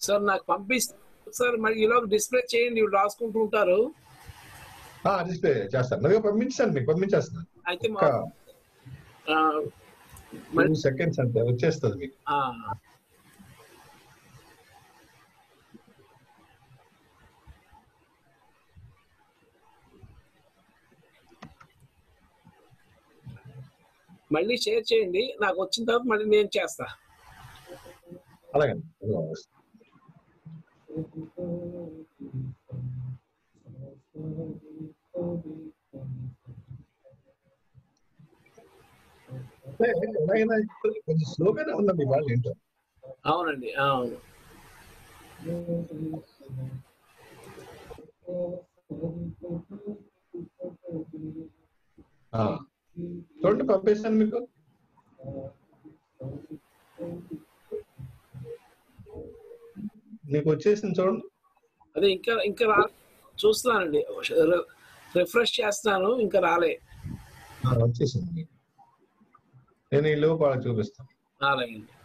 సార్ నాకు పంపిస్తే. సార్ మరి ఈలోగా డిస్ప్లే చేయండి వీళ్ళు రాసుకుంటూ ఉంటారు. డిస్ప్లే చేస్తాను. నాకు పంపించాను మీకు పంపించేస్తాను. అయితే సెకండ్స్ అంతే వచ్చేస్తుంది మీకు. మళ్ళీ షేర్ చేయండి. నాకు వచ్చిన తర్వాత మళ్ళీ నేను చేస్తా. అలాగే స్లోగానే ఉందండి వాళ్ళు ఏంటో అవునండి. అవును. ఆ. చూడండి పంపిస్తాను మీకు? మీకు వచ్చేసింది చూడండి. అదే ఇంకా ఇంకా రా చూస్తున్నానండి. రిఫ్రెష్ చేస్తున్నాను ఇంకా రాలే. వచ్చేసింది. నేను ఈ లోపు చూపిస్తాను. అలాగే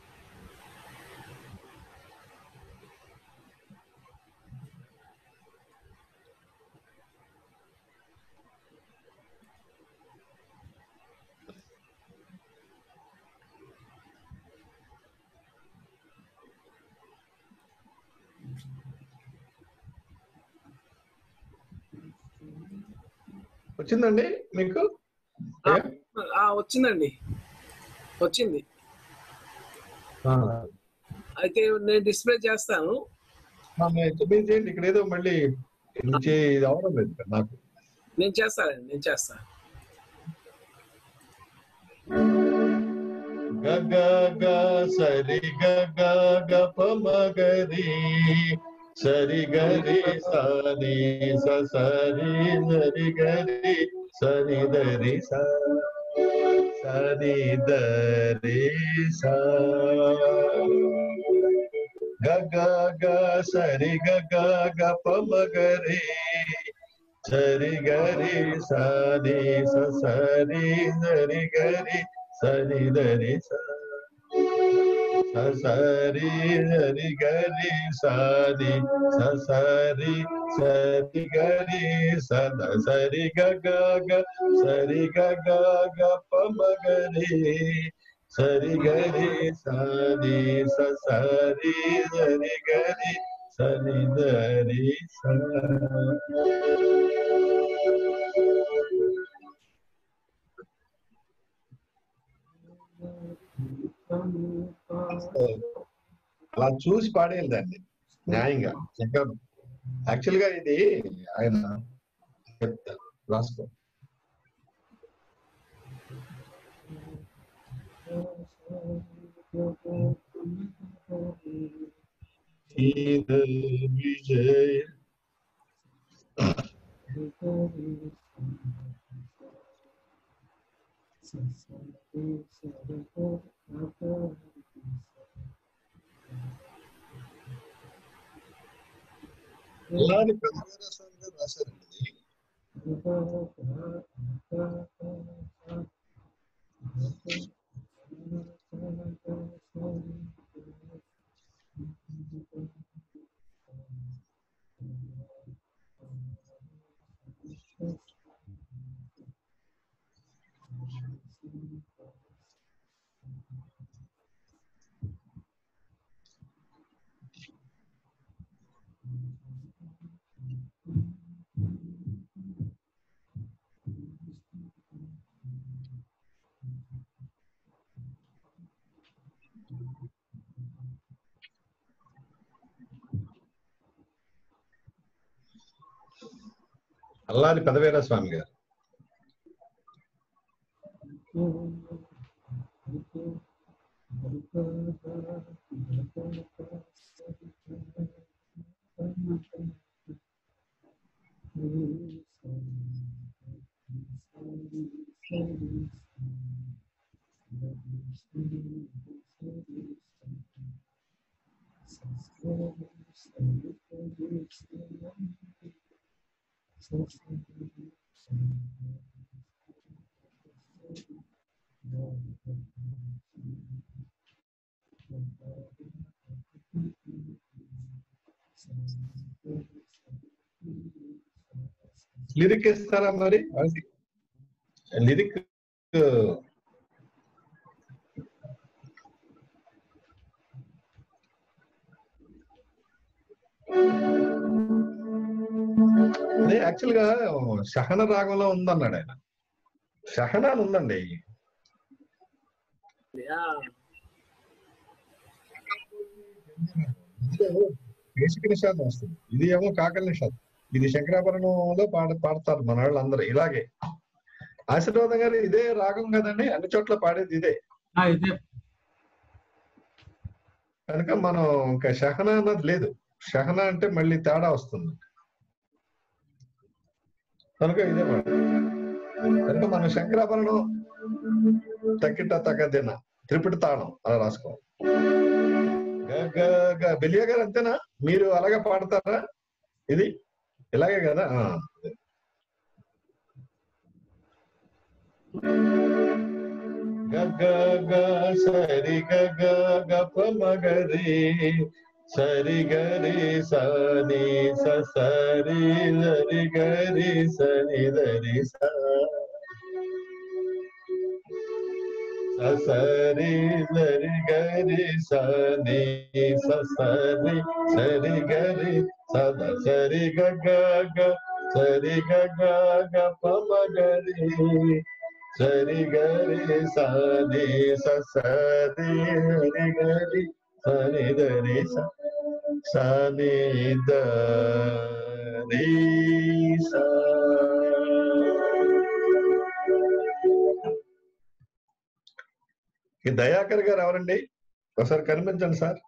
వచ్చిందండి మీకు? ఆ, వచ్చిందండి. వచ్చింది. అయితే నేను డిస్ప్లే చేస్తాను. చేయండి. ఇక్కడ ఏదో మళ్ళీ అవడం లేదు ఇక్కడ నాకు. నేను చేస్తానండి నేను చేస్తాను. గ గ గ సరి గ గ గ ప మ గ రి సరి గ రి స రి స సరి సరి గ రి సరి ద రి స సరి ద రి స గ గ గ సరి గ గ గ ప మ గ రి సరి గ రి స రి స సరి సరి గ రి సరి ద రి స స సరి సరి గ రి సరి స సరి సరి గ రి స ద సరి గ గ గ సరి గ గ గ ప మ గ రి సరి గ రి సరి స సరి అలా చూసి పాడేయాలి దాన్ని న్యాయంగా. చక్కగా యాక్చువల్గా ఇది ఆయన చెప్తా రాసుకో. విజయ. ఇలాంటి ప్రధాన స్వామి గారు రాశారండి ఇది. అల్లాది పెదవేర స్వామి గారు లిరిక్ ఇస్తారా మరి అది లిరిక్ అదే యాక్చువల్గా సహన రాగంలో ఉందన్నాడు ఆయన. సహన అని ఉందండి బేసిక్ నిషాదం వస్తుంది. ఇది ఏమో కాకల నిషాదం. ఇది శంకరాభరణంలో పాడ పాడతారు మన వాళ్ళు అందరూ ఇలాగే. ఆశీర్వాదం గారు ఇదే రాగం కదండి అన్ని చోట్ల పాడేది ఇదే. ఆ, ఇదే. కనుక మనం ఇంకా షహన అన్నది లేదు. షహన అంటే మళ్ళీ తేడా వస్తుంది. కనుక ఇదే మాట. కనుక మనం శంకరాభరణం తక్కిట తగ్గదిన త్రిపుటి తాళం అలా రాసుకోవాలి. గ- గ- గ- బెలియా గారు అంతేనా? మీరు అలాగే పాడతారా? ఇది? ఇలాగే కదా? గ గ గ సరి గ గ గ ప మగరి సరి గరి సని స సరి లరి గరి సని దరి స స సరి లరి గరి సని స సరి సరి గరి సద సరి గ గ గ సరి గ గ గ ప మగరి సరి గరి సని ఈ దయాకర్ గారు ఎవరండి? ఒకసారి కనిపించండి సార్.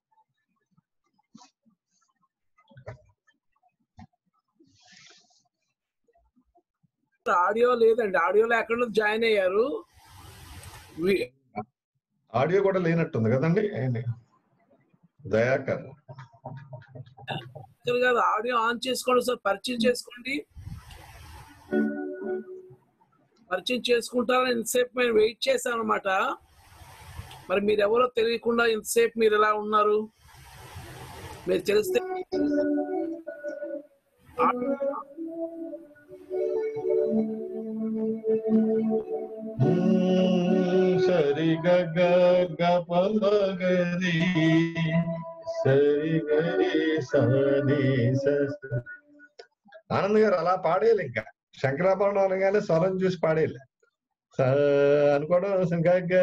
ఆడియో లేదండి. ఆడియోలో ఎక్కడ జాయిన్ అయ్యారు? ఆడియో కూడా లేనట్టుంది కదండి? దయాకర్. కాదు ఆడియో ఆన్ చేసుకోండి సార్ పరిచయం చేసుకోండి. పరిచయం చేసుకుంటారని ఇంతసేపు మేము వెయిట్ చేశాం అనమాట మరి మీరు ఎవరో తెలియకుండా ఇంతసేపు మీరు ఎలా ఉన్నారు? మీరు తెలిస్తే సరిగా గ గ గ ప మ గ రి సరి గరి సని స స. ఆనంద్ గారు అలా పాడేయాలి ఇంకా శంకరాభరణం అనగానే స్వరం చూసి పాడేయాలి స అనుకోవడం గ గ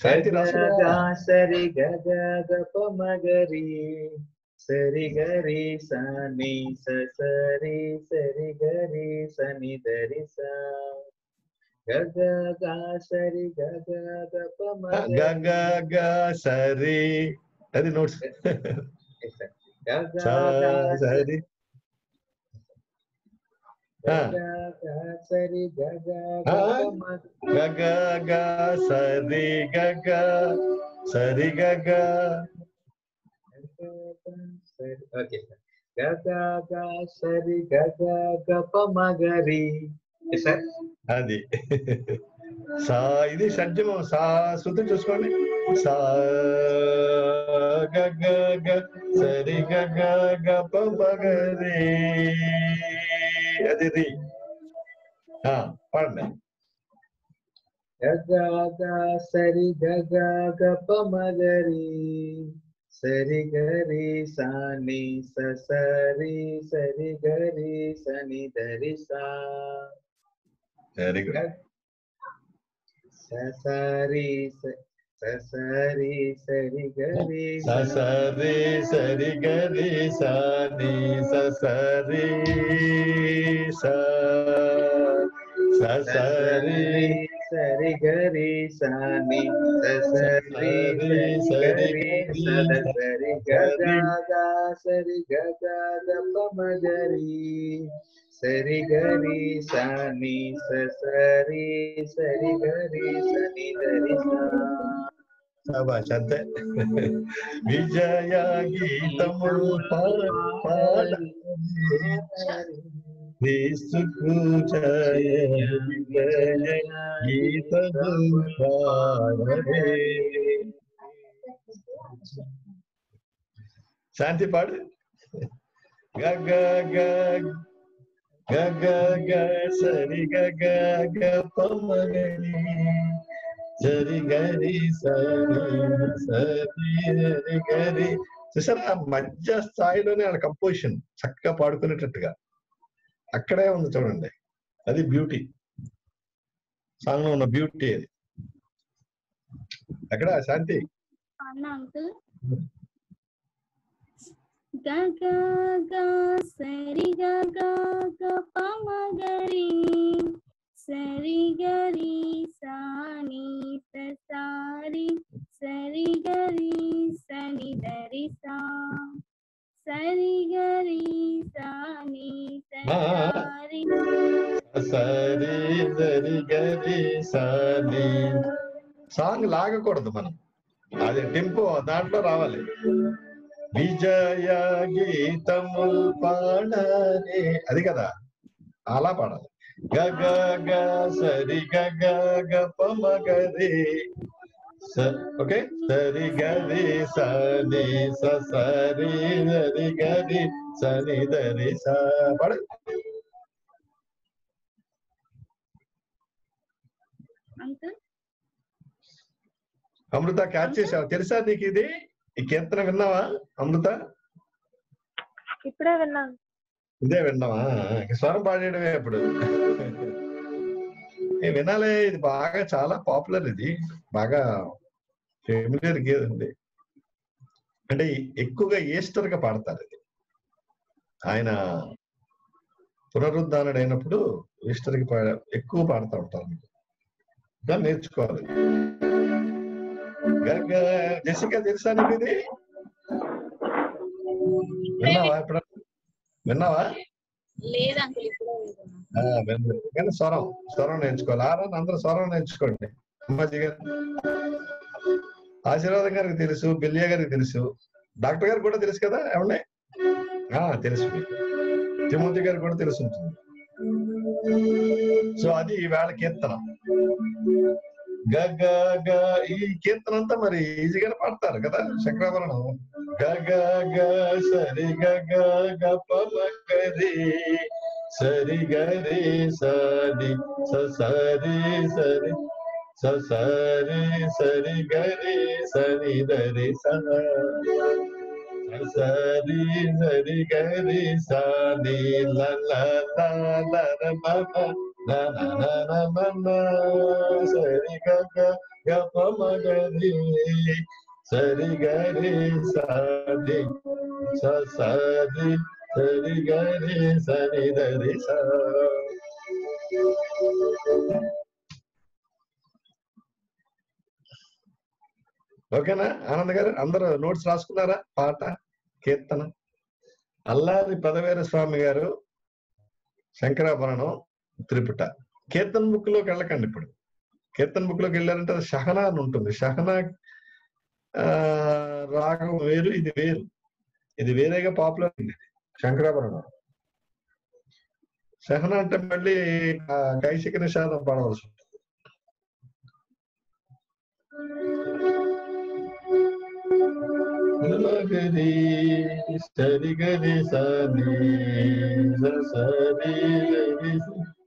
శాంతి రాసుకున్నావా? సరి గ గ గ ప మగరి సరి గరి సని స సరి సరి గరి సని దరి స గ గ గ సరి గ గ గ ప గ మగరి గ గ సరి అది నోట్స్ గ గ స గ సరి ఆ. గ గ సరి గ గ గ ఆ. ప మగరి గ గ గ సరి గ గ సరి గ గ సరి ఓకే సార్ గ గ గ సరి గ గ గ ప మగరి సార్ అది సా ఇది షడ్జమం సా శృతి చూసుకోండి సా గ గ గ సరి గ గ గ ప మగరి అది రి ఆ, పాడండి గ గ గ సరి గ గ గ ప మగరి సరి గరి సాని స సరి సరి గరి సని దరి సా Very good. Sasari, sasari, sari. Sasari, sari, sani, sasari, sa. Sasari, sari, sani, sasari, sarigari, sani, గరి సాని స సరి సరి గరి సద సరి గ గ గ సరి గ గ గ ప మ గరి శాంతి పాడు. గ గ గ గ గ గ సరి గ పమగరి సరి గరి సరి గరి చూసారా? ఆ మధ్య స్థాయిలోనే ఆడ కంపోజిషన్ చక్కగా పాడుకునేటట్టుగా. అక్కడే ఉంది చూడండి. అది బ్యూటీ సాంగ్లో ఉన్న బ్యూటీ అది. అక్కడ శాంతి? అంకుల్ గ గ గ సరి గ గ గ ప మ గరి సరి గరి సాని స సారి సరి గరి సని దరి సా సరి గరి సాని స ఆ, ఆ. సారి సరి సరి గరి సని సాంగ్ లాగకూడదు మనం అది టెంపో దాంట్లో రావాలి విజయ గీతము పాడరే అది కదా? అలా పాడాలి. గ గ గ సరి గ గ గ ప మ గ రి. స ఓకే? సరి గ రి స ని స సరి రి గ రి స ని ద రి స. పాడు అంకుల్? అమృత క్యాచ్ చేసావు తెలుసా నీకు ఇది? ఈ కీర్తన విన్నావా అమృత? ఇప్పుడే విన్నాను ఇదే విన్నావా? స్వరం పాడేయడమే ఇప్పుడు. ఏ వినాలే ఇది బాగా చాలా పాపులర్ ఇది. బాగా ఫెమిలియర్ ఉంది. అంటే ఎక్కువగా ఈస్టర్గా పాడతారు ఇది. ఆయన పునరుద్ధానుడు అయినప్పుడు ఈస్టర్కి పాడ ఎక్కువ పాడుతూ ఉంటారు. దాన్ని నేర్చుకోవాలి. జెసికా తెలుసా నీకు ఇది? విన్నావా విన్నావా. కానీ స్వరం స్వరం నేర్చుకోవాలి. ఆరా అందరూ స్వరం నేర్చుకోండి. అమ్మాజీ గారు. ఆశీర్వాదం గారికి తెలుసు బిల్లియ గారికి తెలుసు. డాక్టర్ గారికి కూడా తెలుసు కదా ఏమండే ఆ తెలుసు. తిమోతి గారికి కూడా తెలుసు ఉంటుంది. సో అది వేళ కీర్తన. గ గ గ ఈ కీర్తన అంతా మరి ఈజీగానే పాడతారు కదా చక్రాభరణం గ గ గ సరి గ గ గ ప సరి గ రి సరి స సరి సరి స సరి సరి గ సరి ద రి స సరి సరి గ రి స ల ల ల ల ర మ మ సరి సరి సరి సరి సరి ఓకేనా ఆనంద్ గారు అందరూ నోట్స్ రాసుకున్నారా పాట కీర్తన అల్లారి పదవేర స్వామి గారు శంకరాభరణం త్రిపుట. కీర్తన్ బుక్లోకి వెళ్ళకండి ఇప్పుడు. కీర్తన్ బుక్లోకి వెళ్ళారంటే అది షహనా అని ఉంటుంది. షహనా ఆ, రాగం వేరు ఇది వేరు. ఇది వేరేగా పాపులర్ ఉంది శంకరాభరణం. షహనా అంటే మళ్ళీ కైశిక నిషాదం పాడవలసి ఉంటుంది. గరి సరి గరి సరి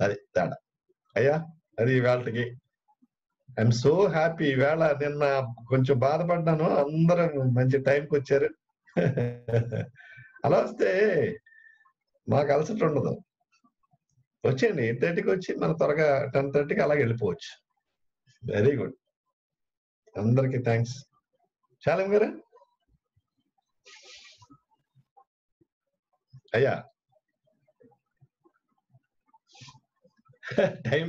అది తేడా. అయ్యా అది ఇవాళకి ఐఎమ్ సో హ్యాపీ ఈవేళ నిన్న కొంచెం బాధపడ్డాను. అందరూ మంచి టైంకి వచ్చారు. అలా వస్తే మాకు అలసట ఉండదు. వచ్చేయండి. ఎయిట్ థర్టీకి వచ్చి మన త్వరగా టెన్ థర్టీకి అలాగే వెళ్ళిపోవచ్చు. వెరీ గుడ్ అందరికి థ్యాంక్స్ శాలం గారు? అయ్యా టైం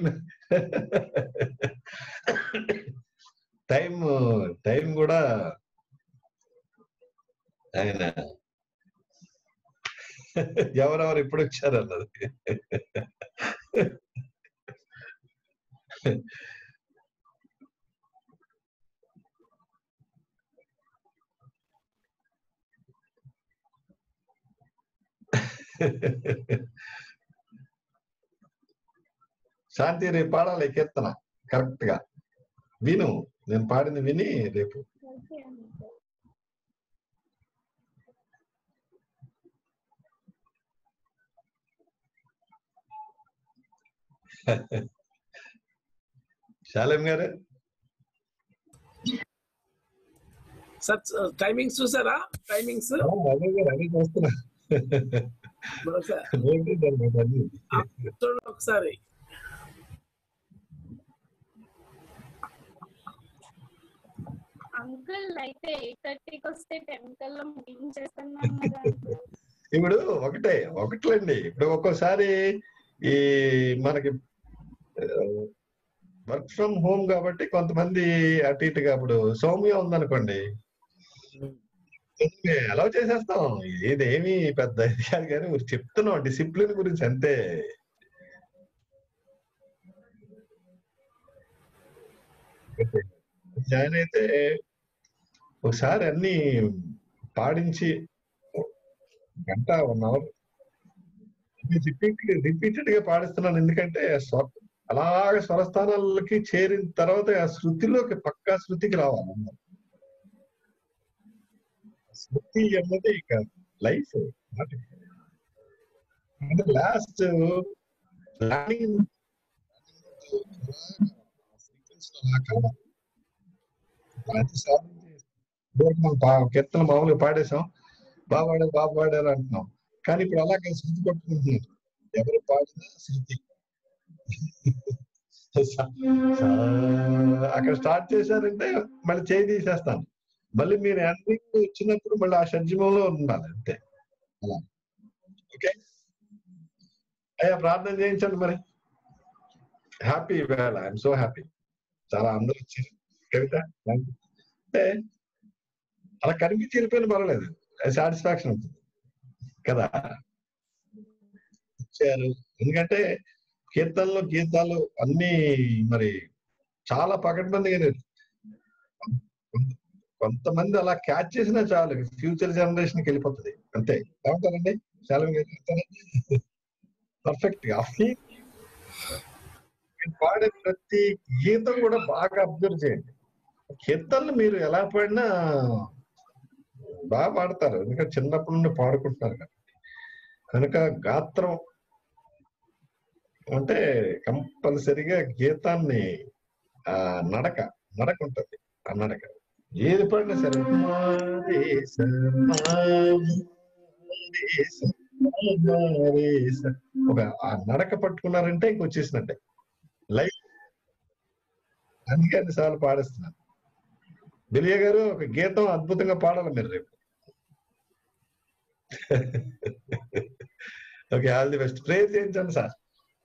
టైం టైం కూడా ఆయన ఎవరెవరు ఇప్పుడు వచ్చారు అన్నది. శాంతి రేపు పాడాలి కీర్తన. కరెక్ట్గా. విను. నేను పాడింది విని రేపు. శాలేం గారు? సార్ టైమింగ్స్ చూసారా? టైమింగ్స్ అదే గారు అన్ని చూస్తున్నా నోటీస్ అన్నమాట అన్ని. చూడండి ఒకసారి అంకుల్ అయితే ఎయిట్ థర్టీకి వస్తే టెంకల్లో ఇప్పుడు ఒకటే ఒకట్లండి. ఇప్పుడు ఒక్కోసారి ఈ మనకి వర్క్ ఫ్రమ్ హోమ్ కాబట్టి కొంతమంది అటు ఇటుగా ఇప్పుడు సౌమ్య ఉందనుకోండి. అలౌ చేసేస్తాం. ఇదేమి పెద్ద ఇది కాదు కానీ మీరు చెప్తున్నాం డిసిప్లిన్ గురించి అంతే. జాయిన్ అయితే ఒకసారి అన్ని పాడించి గంట వన్ అవర్ రిపీటెడ్గా పాడిస్తున్నాను ఎందుకంటే అలాగ స్వరస్థానాలకి చేరిన తర్వాత ఆ శృతిలోకి పక్కా శృతికి రావాలి శృతి అన్నది ఇక లైఫ్ అంటే లాస్ట్ ప్లానింగ్ కీర్తన మామూలుగా పాడేశాం. బాగా పాడారు బాగా పాడారు అంటున్నాం. కానీ ఇప్పుడు అలాగే శృతి కొట్టుకుంటున్నారు ఎవరు పాడినా శృతి. అక్కడ స్టార్ట్ చేశారంటే మళ్ళీ చేయి తీసేస్తాను. మళ్ళీ మీరు ఎండింగ్ వచ్చినప్పుడు మళ్ళీ ఆ షడ్జిమంలో ఉండాలి అంతే. అలా. ఓకే? అయ్యా ప్రార్థన చేయించండి మరి. హ్యాపీ వేళ. I'm so happy. చాలా అందరూ వచ్చారు కవిత అంటే అలా కనిపించి వెళ్ళిపోయిన పర్వాలేదు సాటిస్ఫాక్షన్ ఉంటుంది కదా? వచ్చారు ఎందుకంటే కీర్తనలు గీతాలు అన్ని మరి చాలా పకడ్బందీగా నేర్చు- కొంతమంది అలా క్యాచ్ చేసినా చాలు. ఫ్యూచర్ జనరేషన్కి వెళ్ళిపోతుంది. అంతే. ఏమంటారండి? చాలా పర్ఫెక్ట్గా. పాడే ప్రతి గీతం కూడా బాగా అబ్జర్వ్ చేయండి. కీర్తనలు మీరు ఎలా పాడినా బాగా పాడతారు. ఎందుకంటే చిన్నప్పటి నుండి పాడుకుంటున్నారు కాబట్టి. కనుక గాత్రం అంటే కంపల్సరిగా గీతాన్ని ఆ నడక నడక ఉంటుంది. ఆ నడక. ఏది పడినా సరే. ఒక ఆ నడక పట్టుకున్నారంటే ఇంక వచ్చేసినట్టే. లైఫ్ అందుకే అన్నిసార్లు పాడిస్తున్నాను దిలియ గారు ఒక గీతం అద్భుతంగా పాడాలి మీరు రేపు. Okay all the best prayer చేయించండి సార్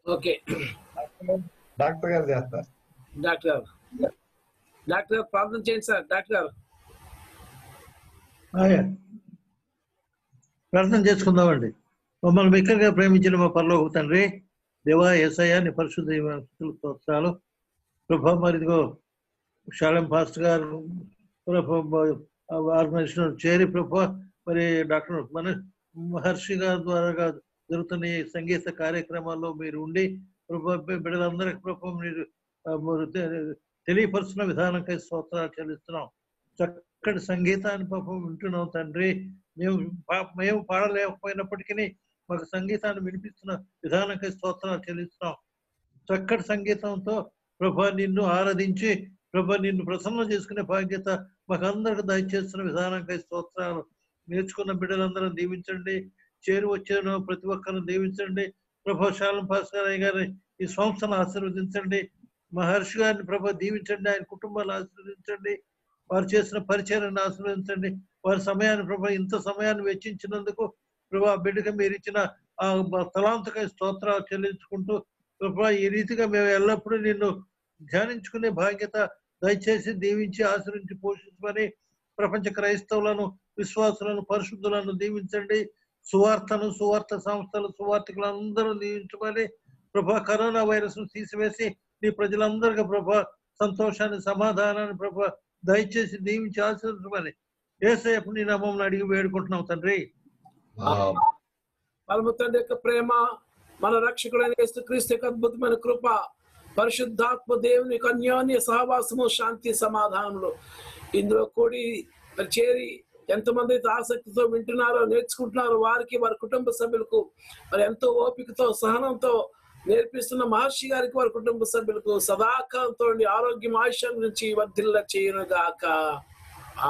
ఓకే డాక్టర్ గారు చేస్తారు. డాక్టర్ గారు. డాక్టర్ గారు ప్రార్థన చేయండి సార్ డాక్టర్ గారు. ఆయా. ప్రార్థన చేసుకుందామండి. మమ్మల్ని మిక్కగా ప్రేమించిన మా పరలోక తండ్రి దేవా ఏసయ్య నీ పరిశుద్ధ స్తోత్రాలు. ప్రభా మరి ఇదిగో శాలం పాస్టర్ గారు ప్రభా ఆర్గనైజేషన్ చేరి ప్రభా మరి డాక్టర్ మన మహర్షి గారి ద్వారా జరుగుతున్న ఈ సంగీత కార్యక్రమాల్లో మీరు ఉండి ప్రభా బిడ్డలందరికీ ప్రభా మీరు ఆ, తెలియపరుస్తున్న విధానంకై స్తోత్రాలు చెల్లిస్తున్నాం. చక్కటి సంగీతాన్ని పాపం వింటున్నాం తండ్రి. మేము పా- మేము పాడలేకపోయినప్పటికీ మాకు సంగీతాన్ని వినిపిస్తున్న విధానంకై స్తోత్రాలు చెల్లిస్తున్నాం. చక్కటి సంగీతంతో ప్రభా నిన్ను ఆరాధించి ప్రభా నిన్ను ప్రసన్నం చేసుకునే బాధ్యత మాకందరికి దయచేస్తున్న విధానంకై స్తోత్రాలు నేర్చుకున్న బిడ్డలందరం దీవించండి. చేరు వచ్చిన ప్రతి ఒక్కరిని దీవించండి. ప్రభా శాలం గారిని ఈ సంస్థను ఆశీర్వదించండి. మహర్షి గారిని ప్రభా దీవించండి. ఆయన కుటుంబాన్ని ఆశీర్వదించండి. వారు చేసిన పరిచయాన్ని ఆశీర్వదించండి. వారి సమయాన్ని ప్రభా ఇంత సమయాన్ని వెచ్చించినందుకు ప్రభా బిడ్డగా మీరు ఇచ్చిన ఆ తలాంతకై స్తోత్రాలు చెల్లించుకుంటూ ప్రభా ఈ రీతిగా మేము ఎల్లప్పుడూ నిన్ను ధ్యానించుకునే బాధ్యత దయచేసి దీవించి ఆశ్రయించి పోషించమని ప్రపంచ క్రైస్తవులను విశ్వాసులను పరిశుద్ధులను దీవించండి. సువార్తను సువార్త సంస్థలు సువార్తికులందరూ దీవించమని ప్రభా కరోనా వైరస్ను తీసివేసి నీ ప్రజలందరికీ ప్రభా సంతోషాన్ని సమాధానాన్ని ప్రభా దయచేసి దీవించి ఆశీర్వదించమని ఏసేపు నీ నామం అడిగి వేడుకుంటున్నాం తండ్రి. పరమ తండ్రి యొక్క ప్రేమ మన రక్షకుడైన యేసుక్రీస్తు యొక్క అద్భుతమైన కృప పరిశుద్ధాత్మ దేవుని యొక్క అన్యోన్య సహవాసము శాంతి సమాధానములు ఇందులో కూడి చేరి ఎంతమంది అయితే ఆసక్తితో వింటున్నారో నేర్చుకుంటున్నారో వారికి వారి కుటుంబ సభ్యులకు మరి ఎంతో ఓపికతో సహనంతో నేర్పిస్తున్న మహర్షి గారికి వారి కుటుంబ సభ్యులకు సదాకాలంతో ఆరోగ్యం ఆయుష్యం గురించి వర్ధిల్ల చేయను గాక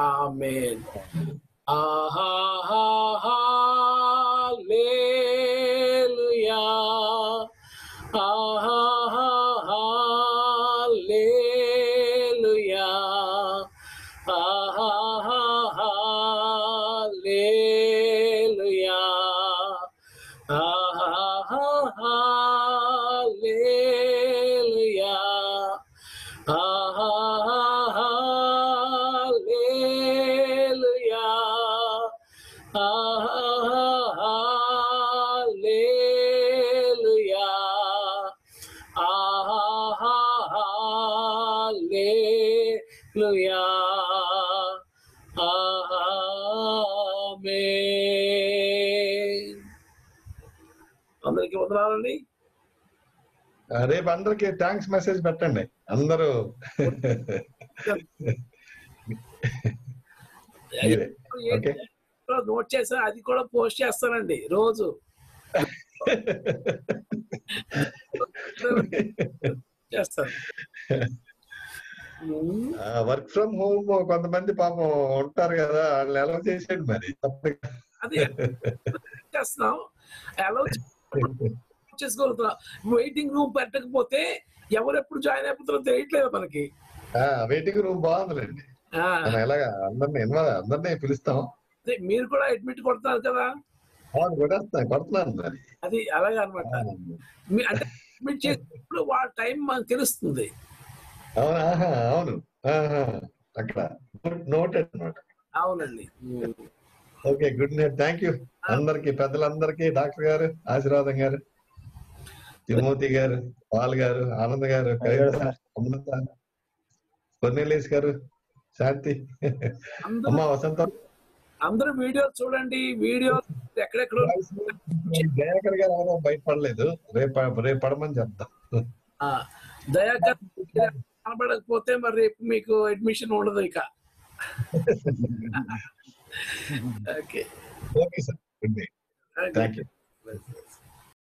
ఆమె Hallelujah. ఆహా ఆ, రేపు అందరికి థ్యాంక్స్ మెసేజ్ పెట్టండి. అందరూ. నోట్ చేసా అది కూడా పోస్ట్ చేస్తానండి రోజు. చేస్తాను. వర్క్ ఫ్రమ్ హోమ్ కొంతమంది పాపం ఉంటారు కదా వాళ్ళు ఎలా చేసేయండి మరి చేస్తున్నాం. అలౌ చేసుకోగలుగుతున్నాం వెయిటింగ్ రూమ్ పెట్టకపోతే ఎవరు ఎప్పుడు జాయిన్ అయిపోతారో తెలియట్లేదు మనకి. వెయిటింగ్ రూమ్ బాగుందిలేండి. ఎలాగా అందరినీ అందరినీ పిలుస్తాం. మీరు కూడా అడ్మిట్ కొడుతున్నారు కదా? కొడుతున్నాను అది అలాగే అనమాట అంటే అడ్మిట్ చేసినప్పుడు వాళ్ళ టైం మనకు తెలుస్తుంది. అవును? ఆహా, అవును. ఆహా, అక్కడ. అనమాట అవునండి. Okay good night. Thank you అందరికి పెద్దలందరికీ డాక్టర్ గారు ఆశీర్వాదం గారు. తిమోతి గారు పాల్ గారు ఆనంద్ గారు అమృత కొన్నెలేస్ గారు శాంతి. అమ్మా వసంతం. అందరూ వీడియో చూడండి వీడియో ఎక్కడెక్కడ దయాకర్ గారు ఎవరో బయటపడలేదు రేపు రేపు పడమని చెప్తాం. దయాకర్ కనబడకపోతే మరి రేపు మీకు అడ్మిషన్ ఉండదు ఇక. Okay okay sir thank you